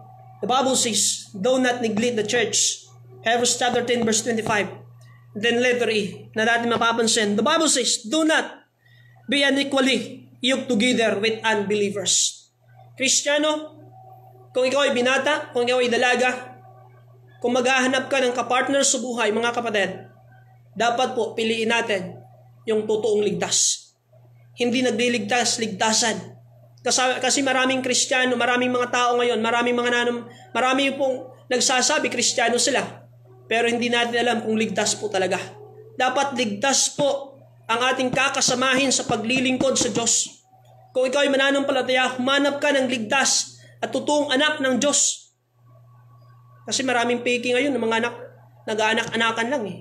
the Bible says, do not neglect the church. Hebrews chapter 10 verse 25. Then letter E, na natin mapapansin, the Bible says, do not be unequally yoked together with unbelievers. Kristiyano, kung ikaw ay binata, kung ikaw ay dalaga, kung maghahanap ka ng kapartner sa buhay, mga kapatid, dapat po piliin natin yung totoong ligtas. hindi nagliligtas, ligtasan. Kasi, maraming Kristiyano, maraming mga tao ngayon, maraming mga nanam, marami pong nagsasabi Kristiyano sila. Pero hindi natin alam kung ligtas po talaga. Dapat ligtas po ang ating kakasamahin sa paglilingkod sa Diyos. Kung ikaw ay mananampalataya, humanap ka ng ligtas at totoong anak ng Diyos. Kasi maraming piki ngayon ng mga anak, nag-aanak-anakan lang eh.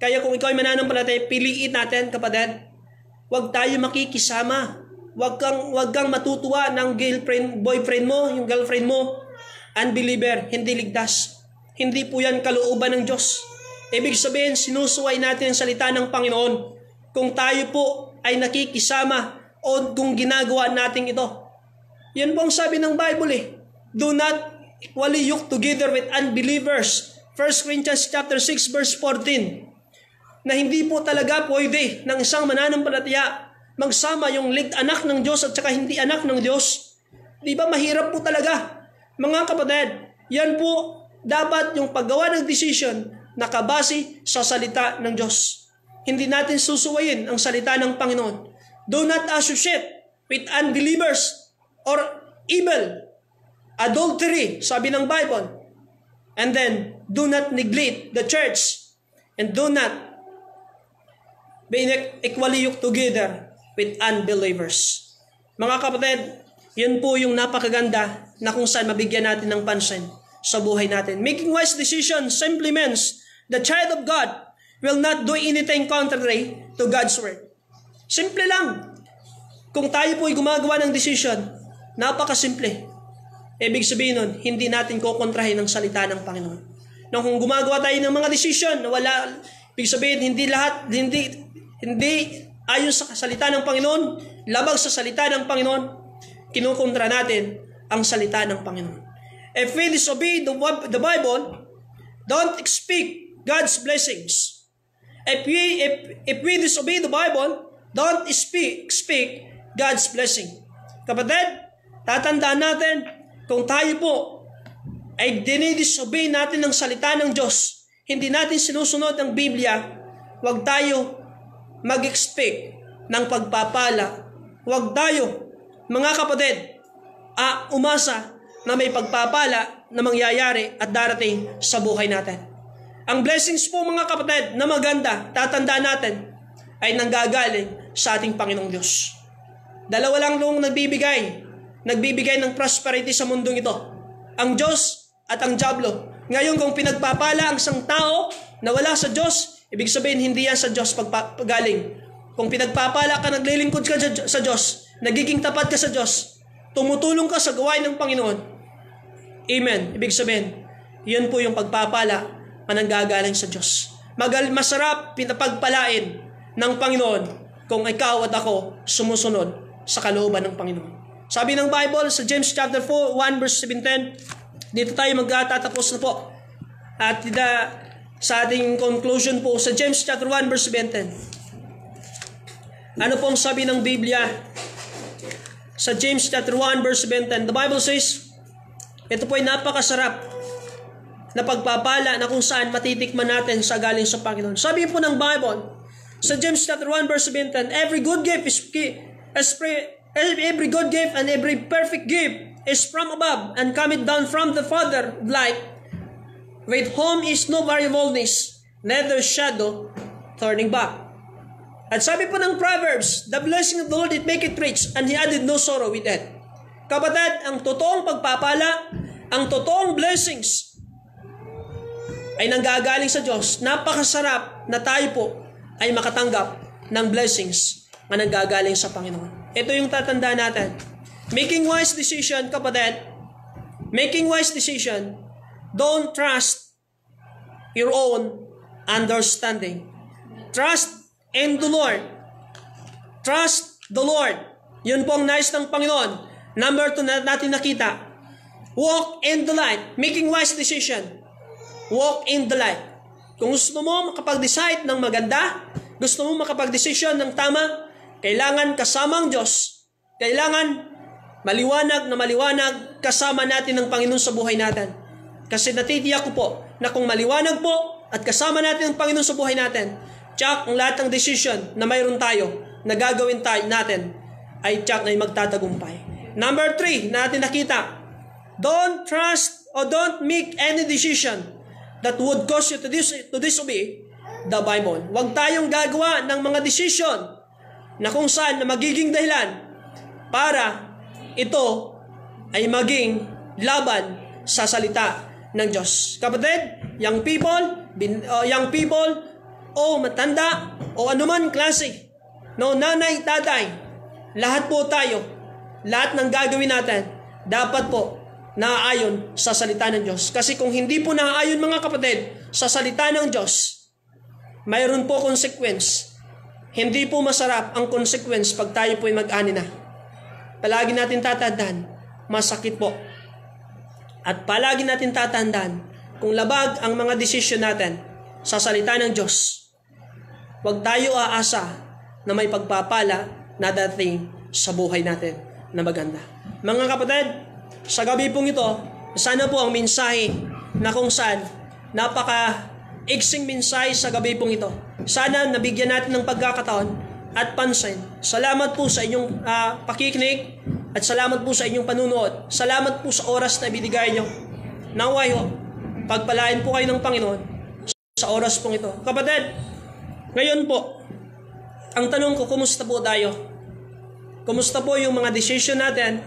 Kaya kung ikaw ay mananampalataya, piliin natin, kapatid, huwag tayo makikisama. Huwag kang, huwag kang matutuwa ng girlfriend, boyfriend mo, yung girlfriend mo, unbeliever, hindi ligtas. Hindi po yan kalooban ng Diyos. Ibig sabihin, sinusuway natin ang salita ng Panginoon kung tayo po ay nakikisama o kung ginagawa natin ito. Yan po ang sabi ng Bible eh. Do not equally yoke together with unbelievers. 1 Corinthians chapter 6 verse 14 na hindi po talaga pwede ng isang mananampalataya magsama yung lig anak ng Diyos at saka hindi anak ng Diyos. Di ba mahirap po talaga? Mga kapatid, yan po dapat yung paggawa ng decision nakabase sa salita ng Diyos. Hindi natin susuwayin ang salita ng Panginoon. Do not associate with unbelievers or evil, adultery, sabi ng Bible. And then, do not neglect the church and do not be equally yoked together with unbelievers. Mga kapatid, yun po yung napakaganda na kung saan mabigyan natin ng pansin sa buhay natin. Making wise decisions simply means the child of God will not do anything contrary to God's word. Simple lang. Kung tayo po ay gumagawa ng decision, napakasimple. Ibig sabihin nun, hindi natin kukontrahin ang salita ng Panginoon. Nung kung gumagawa tayo ng mga decision na wala, ibig sabihin, hindi lahat, hindi, hindi ayon sa salita ng Panginoon, labag sa salita ng Panginoon, kinukontra natin ang salita ng Panginoon. If we disobey the, Bible, don't expect God's blessings. If we, if, if we disobey the Bible, don't speak, speak God's blessing. Kapatid, tatandaan natin, kung tayo po ay dinidisobey natin ng salita ng Diyos, hindi natin sinusunod ang Biblia, huwag tayo mag-expect ng pagpapala. Huwag tayo, mga kapatid, a umasa na may pagpapala na mangyayari at darating sa buhay natin. Ang blessings po mga kapatid na maganda, tatandaan natin, ay nanggagaling sa ating Panginoong Diyos. Dalawa lang nung nagbibigay, nagbibigay ng prosperity sa mundong ito. Ang Diyos at ang Diablo. Ngayon kung pinagpapala ang isang tao na wala sa Diyos, ibig sabihin hindi yan sa Diyos pagpagaling. Kung pinagpapala ka, naglilingkod ka sa Diyos, nagiging tapat ka sa Diyos, tumutulong ka sa gawain ng Panginoon. Amen. Ibig sabihin, yun po yung pagpapala na nanggagaling sa Diyos. Magal, masarap pinapagpalain ng Panginoon kung ikaw at ako sumusunod sa kalooban ng Panginoon. Sabi ng Bible sa James chapter 4, 1 verse 17, dito tayo magtatapos na po. At uh, sa ating conclusion po sa James chapter 1 verse 17. Ano pong sabi ng Biblia sa James chapter 1 verse 17? The Bible says, ito po ay napakasarap na pagpapala na kung saan matitikman natin sa galing sa Panginoon. Sabi po ng Bible, sa James chapter 1 verse 17, every good gift is every good gift and every perfect gift is from above and cometh down from the Father light, with whom is no variableness, neither shadow turning back. At sabi po ng Proverbs, the blessing of the Lord it make it rich, and He added no sorrow with it. Kapatid, ang totoong pagpapala, ang totoong blessings, ay nanggagaling sa Diyos. Napakasarap na tayo po ay makatanggap ng blessings na nanggagaling sa Panginoon. Ito yung tatandaan natin. Making wise decision, kapatid, making wise decision, don't trust your own understanding. Trust in the Lord. Trust the Lord. Yun po ang nice ng Panginoon. Number two na natin nakita. Walk in the light. Making wise decision. Walk in the light. Kung gusto mo makapag-decide ng maganda, gusto mo makapag-desisyon ng tama, kailangan kasama ang Diyos. Kailangan maliwanag na maliwanag kasama natin ng Panginoon sa buhay natin. Kasi natitiyak ko po na kung maliwanag po at kasama natin ang Panginoon sa buhay natin, tsak ang lahat ng decision na mayroon tayo na gagawin tayo natin ay tiyak na magtatagumpay. Number three, natin nakita, don't trust or don't make any decision that would cause you to, dis- to disobey the Bible. Huwag tayong gagawa ng mga decision na kung saan na magiging dahilan para ito ay maging laban sa salita ng Diyos. Kapatid, young people, bin, uh, young people, o matanda, o anuman klase, no, nanay, tatay, lahat po tayo, lahat ng gagawin natin, dapat po naaayon sa salita ng Diyos. Kasi kung hindi po naaayon mga kapatid sa salita ng Diyos, mayroon po consequence. Hindi po masarap ang consequence pag tayo po ay mag-ani na. Palagi natin tatandaan, masakit po. At palagi natin tatandaan, kung labag ang mga desisyon natin sa salita ng Diyos, huwag tayo aasa na may pagpapala na dating sa buhay natin na maganda. Mga kapatid, sa gabi pong ito, sana po ang mensahe na kung saan napaka iksing mensahe sa gabi pong ito. Sana nabigyan natin ng pagkakataon at pansin. Salamat po sa inyong uh, pakikinig at salamat po sa inyong panunood. Salamat po sa oras na ibinigay nyo. Naway pagpalain po kayo ng Panginoon sa oras pong ito. Kapatid, ngayon po, ang tanong ko, kumusta po tayo? Kumusta po yung mga decision natin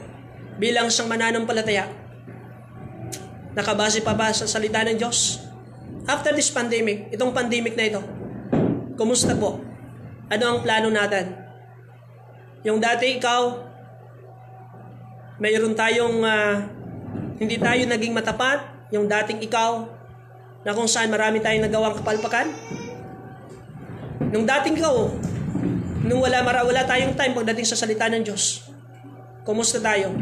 bilang isang mananampalataya? Nakabase pa ba sa salita ng Diyos? After this pandemic, itong pandemic na ito, kumusta po? Ano ang plano natin? Yung dati ikaw, mayroon tayong uh, hindi tayo naging matapat, yung dating ikaw, na kung saan marami tayong nagawang kapalpakan. Nung dating ikaw, nung wala, mara, wala tayong time pagdating sa salita ng Diyos, kumusta tayo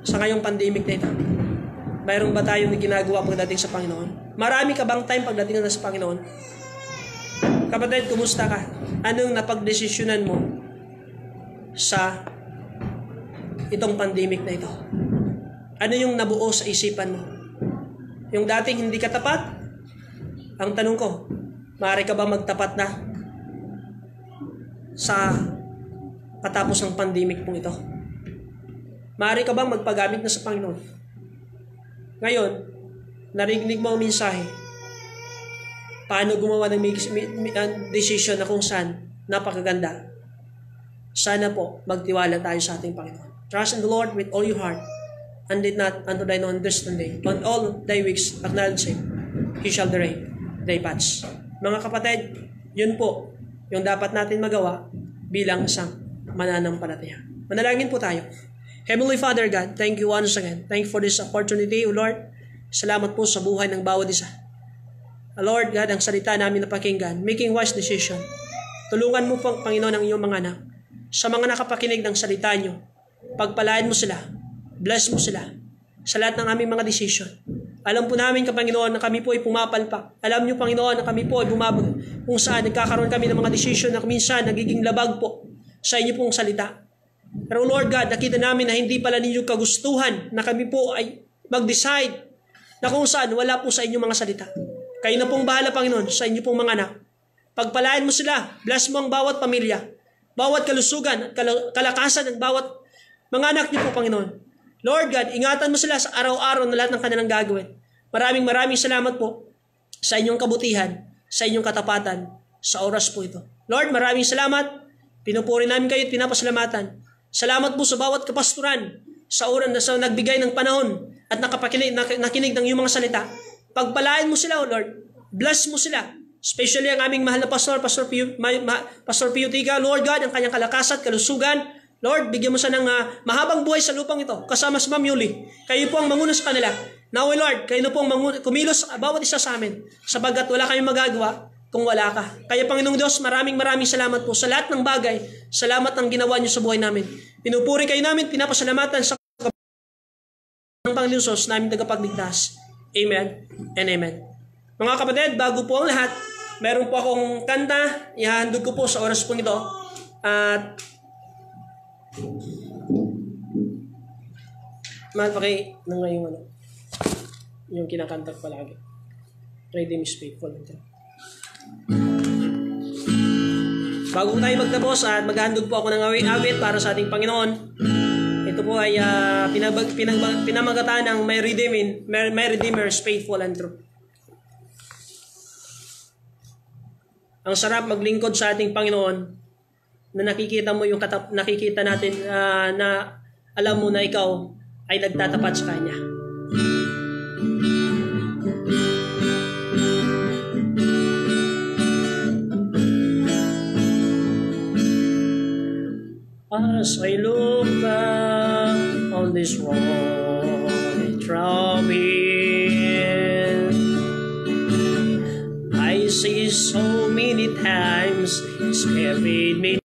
sa ngayong pandemic na ito? Mayroon ba tayong ginagawa pagdating sa Panginoon? Marami ka bang time pagdating na sa Panginoon? Kapatid, kumusta ka? Anong napagdesisyonan mo sa itong pandemic na ito? Ano yung nabuo sa isipan mo? Yung dating hindi ka tapat? Ang tanong ko, maaari ka ba magtapat na sa katapos ng pandemic pong ito? Maaari ka bang magpagamit na sa Panginoon? Ngayon, narinig mo ang mensahe. Paano gumawa ng decision na kung saan napakaganda. Sana po magtiwala tayo sa ating Panginoon. Trust in the Lord with all your heart and did not unto thine own understanding. On all thy weeks acknowledge Him. He shall direct thy paths. Mga kapatid, yun po yung dapat natin magawa bilang isang mananampalataya. Manalangin po tayo. Heavenly Father God, thank you once again. Thank you for this opportunity, O Lord. Salamat po sa buhay ng bawat isa. Lord God, ang salita namin na pakinggan, making wise decision. Tulungan mo po, Panginoon, ang iyong mga anak. Sa mga nakapakinig ng salita niyo, pagpalain mo sila, bless mo sila sa lahat ng aming mga decision. Alam po namin, Panginoon, na kami po ay pumapalpak. Alam niyo, Panginoon, na kami po ay bumabag kung saan nagkakaroon kami ng mga decision na minsan nagiging labag po sa inyo pong salita. Pero Lord God, nakita namin na hindi pala ninyo kagustuhan na kami po ay mag-decide na kung saan wala po sa inyo mga salita. Kayo na pong bahala, Panginoon, sa inyo pong mga anak. Pagpalain mo sila, bless mo ang bawat pamilya, bawat kalusugan at kalakasan ng bawat mga anak niyo po, Panginoon. Lord God, ingatan mo sila sa araw-araw na lahat ng kanilang gagawin. Maraming maraming salamat po sa inyong kabutihan, sa inyong katapatan, sa oras po ito. Lord, maraming salamat. Pinupuri namin kayo at pinapasalamatan. Salamat po sa bawat kapasturan sa oras na sa nagbigay ng panahon at nakapakinig, nakinig ng iyong mga salita. Pagpalain mo sila, O Lord. Bless mo sila. Especially ang aming mahal na pastor, Pastor Pio, ma, Pastor Pio Tiga, Lord God, ang kanyang kalakasan, kalusugan. Lord, bigyan mo siya ng uh, mahabang buhay sa lupang ito, kasama si Ma'am Yuli. Kayo po ang manguna kanila. Now, Lord, kayo na po ang manguna, kumilos bawat isa sa amin, sabagat wala kayong magagawa kung wala ka. Kaya Panginoong Diyos, maraming maraming salamat po sa lahat ng bagay. Salamat ang ginawa niyo sa buhay namin. Pinupuri kayo namin, pinapasalamatan sa ng Panginoon namin tagapagligtas. Amen and Amen. Mga kapatid, bago po ang lahat, meron po akong kanta, ihahandog ko po sa oras po ito. At Mahal pa kay nang ngayong ano, yung kinakanta ko palagi. Redeem is faithful. Bago tayo magtapos at maghandog po ako ng awit-awit para sa ating Panginoon. Ito po ay uh, pinabag, pinag, pinamagatan ng may redeeming, may, may redeemer is faithful and true. Ang sarap maglingkod sa ating Panginoon na nakikita mo yung katap, nakikita natin uh, na alam mo na ikaw ay nagtatapat sa Kanya. As I look back on this I traveled, I see so many times it's carried me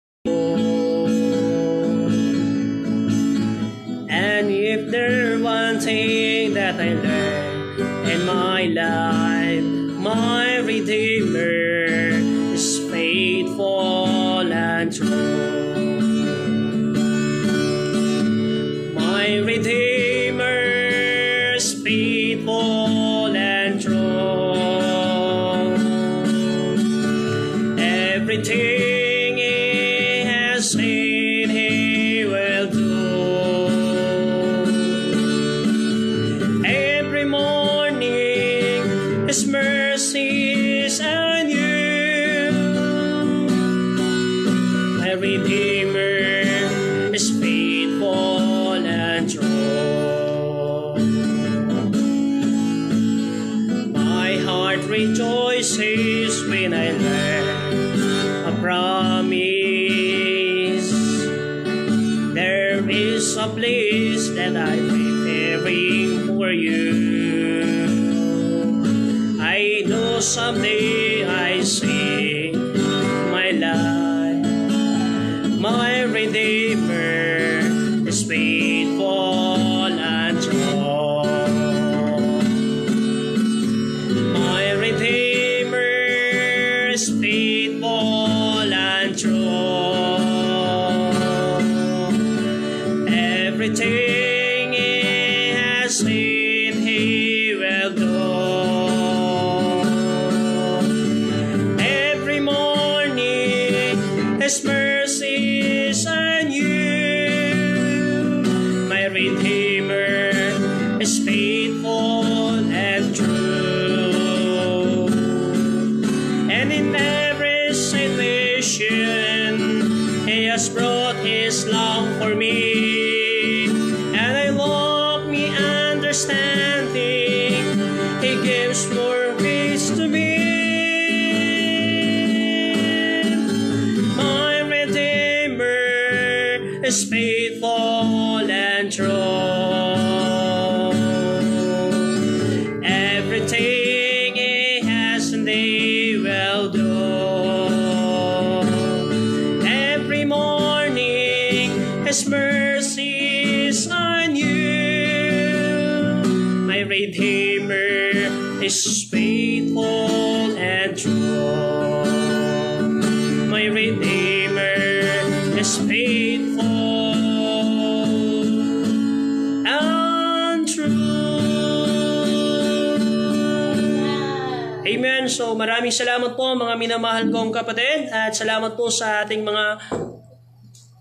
he maraming salamat po mga minamahal kong kapatid at salamat po sa ating mga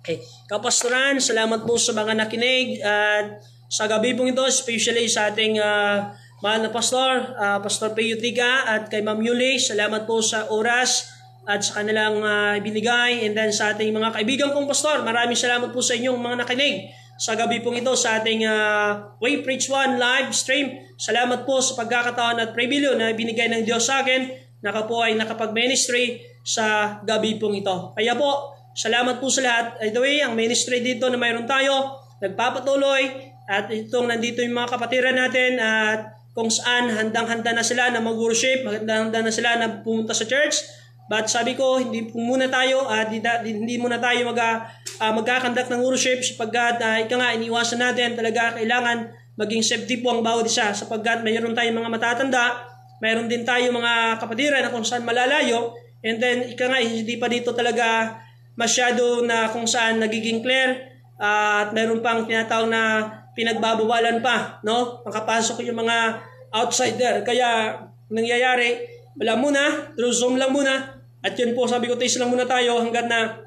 okay, kapastoran. Salamat po sa mga nakinig at sa gabi pong ito, especially sa ating ah, mahal na pastor, ah, Pastor Peyutika at kay Ma'am Yuli. Salamat po sa oras at sa kanilang ah, ibinigay. And then sa ating mga kaibigan kong pastor, maraming salamat po sa inyong mga nakinig sa gabi pong ito sa ating uh, Way Preach One live stream. Salamat po sa pagkakataon at pribilyo na binigay ng Diyos sa akin na ako po ay nakapag-ministry sa gabi pong ito. Kaya po, salamat po sa lahat. By the way, ang ministry dito na mayroon tayo, nagpapatuloy at itong nandito yung mga kapatiran natin at kung saan handang-handa na sila na mag-worship, handang-handa na sila na pumunta sa church. But sabi ko, hindi po muna tayo, at hindi muna tayo mag, uh, magkakandak ng worship sapagkat uh, ika nga, iniwasan natin talaga kailangan maging safety po ang bawat isa sapagkat mayroon tayong mga matatanda, mayroon din tayo mga kapatiran na kung saan malalayo, and then ika nga, hindi pa dito talaga masyado na kung saan nagiging clear, uh, at mayroon pang tinatawag na pinagbabawalan pa, no? Makapasok yung mga outsider. Kaya nangyayari, wala muna, through Zoom lang muna, At yun po, sabi ko, taste lang muna tayo hanggang na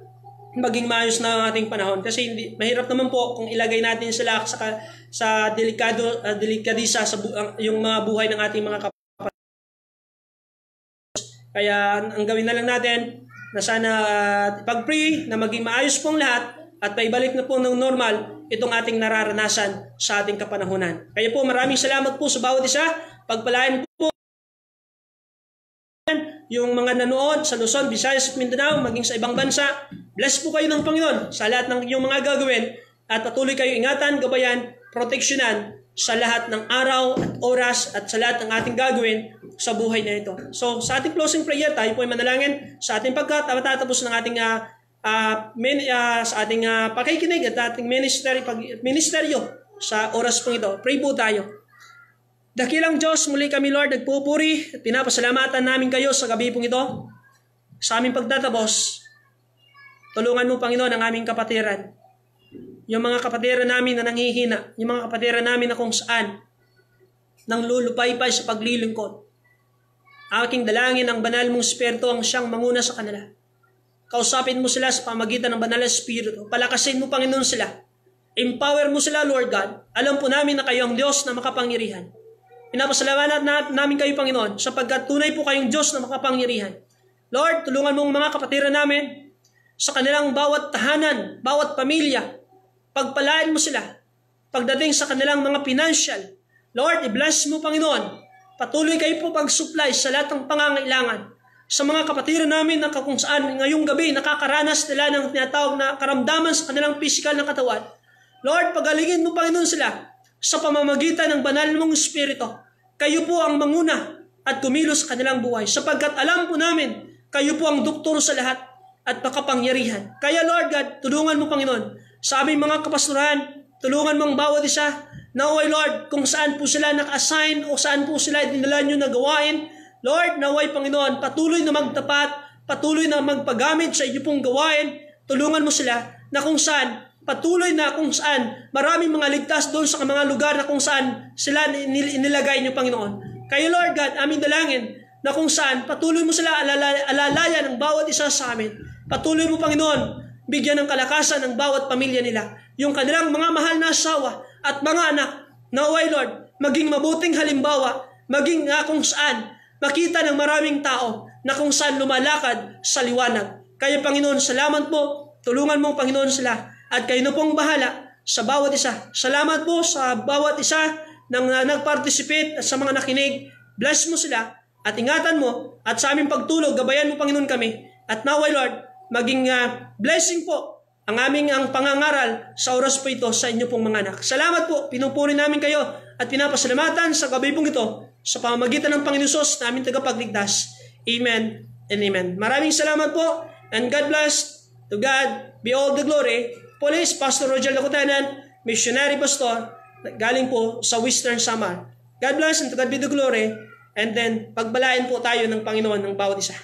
maging maayos na ang ating panahon. Kasi hindi, mahirap naman po kung ilagay natin sila sa, sa delikado, uh, delikadisa sa bu- ang- yung mga buhay ng ating mga kapatid. Kaya ang gawin na lang natin na sana uh, pag-pray na maging maayos pong lahat at paibalik na po ng normal itong ating nararanasan sa ating kapanahunan. Kaya po maraming salamat po sa bawat isa. Pagpalain po yung mga nanood sa Luzon, Visayas Mindanao, maging sa ibang bansa. Bless po kayo ng Panginoon sa lahat ng inyong mga gagawin at patuloy kayo ingatan, gabayan, proteksyonan sa lahat ng araw at oras at sa lahat ng ating gagawin sa buhay na ito. So sa ating closing prayer, tayo po ay manalangin sa ating pagkatatapos ng ating uh, uh, min, uh, sa ating uh, pakikinig at ating ministry, pag, ministeryo sa oras pong ito. Pray po tayo. Dakilang Diyos, muli kami Lord, nagpupuri at pinapasalamatan namin kayo sa gabi pong ito. Sa aming pagtatapos, tulungan mo Panginoon ang aming kapatiran. Yung mga kapatiran namin na nanghihina, yung mga kapatiran namin na kung saan, nang lulupaypay sa paglilingkod. Aking dalangin ang banal mong spirito ang siyang manguna sa kanila. Kausapin mo sila sa pamagitan ng banal na spirito. Palakasin mo Panginoon sila. Empower mo sila Lord God. Alam po namin na kayo ang Diyos na makapangyarihan. Pinapasalamatan na, namin kayo, Panginoon, sapagkat tunay po kayong Diyos na makapangyarihan. Lord, tulungan mong mga kapatiran namin sa kanilang bawat tahanan, bawat pamilya. Pagpalain mo sila. Pagdating sa kanilang mga financial. Lord, i-bless mo, Panginoon. Patuloy kayo po pag-supply sa lahat ng pangangailangan. Sa mga kapatiran namin na kung saan ngayong gabi nakakaranas nila ng tinatawag na karamdaman sa kanilang physical na katawan. Lord, pagalingin mo, Panginoon, sila sa pamamagitan ng banal mong Espiritu. Kayo po ang manguna at kumilos sa kanilang buhay sapagkat alam po namin kayo po ang doktor sa lahat at makapangyarihan. Kaya Lord God, tulungan mo Panginoon sa aming mga kapasturahan, tulungan mo ang bawat isa Naway Lord, kung saan po sila naka-assign o saan po sila dinala nyo na gawain, Lord, naway Panginoon, patuloy na magtapat, patuloy na magpagamit sa iyo pong gawain, tulungan mo sila na kung saan patuloy na kung saan maraming mga ligtas doon sa mga lugar na kung saan sila inilagay niyo, Panginoon. Kayo, Lord God, aming dalangin na kung saan patuloy mo sila alala, alalayan ng bawat isa sa amin. Patuloy mo, Panginoon, bigyan ng kalakasan ng bawat pamilya nila. Yung kanilang mga mahal na asawa at mga anak, naway, Lord, maging mabuting halimbawa, maging nga kung saan makita ng maraming tao na kung saan lumalakad sa liwanag. Kaya, Panginoon, salamat po. Tulungan mo, Panginoon, sila at kayo pong bahala sa bawat isa. Salamat po sa bawat isa nang uh, nag-participate at sa mga nakinig. Bless mo sila at ingatan mo at sa aming pagtulog, gabayan mo Panginoon kami. At naway Lord, maging uh, blessing po ang aming ang pangangaral sa oras po ito sa inyo pong mga anak. Salamat po, pinupuri namin kayo at pinapasalamatan sa gabi pong ito sa pamamagitan ng Panginoon Sos na aming tagapagligtas. Amen and amen. Maraming salamat po and God bless. To God be all the glory Police, Pastor Roger Lakutanan, missionary pastor, galing po sa Western Samar. God bless and to God be the glory. And then, pagbalain po tayo ng Panginoon ng bawat isa.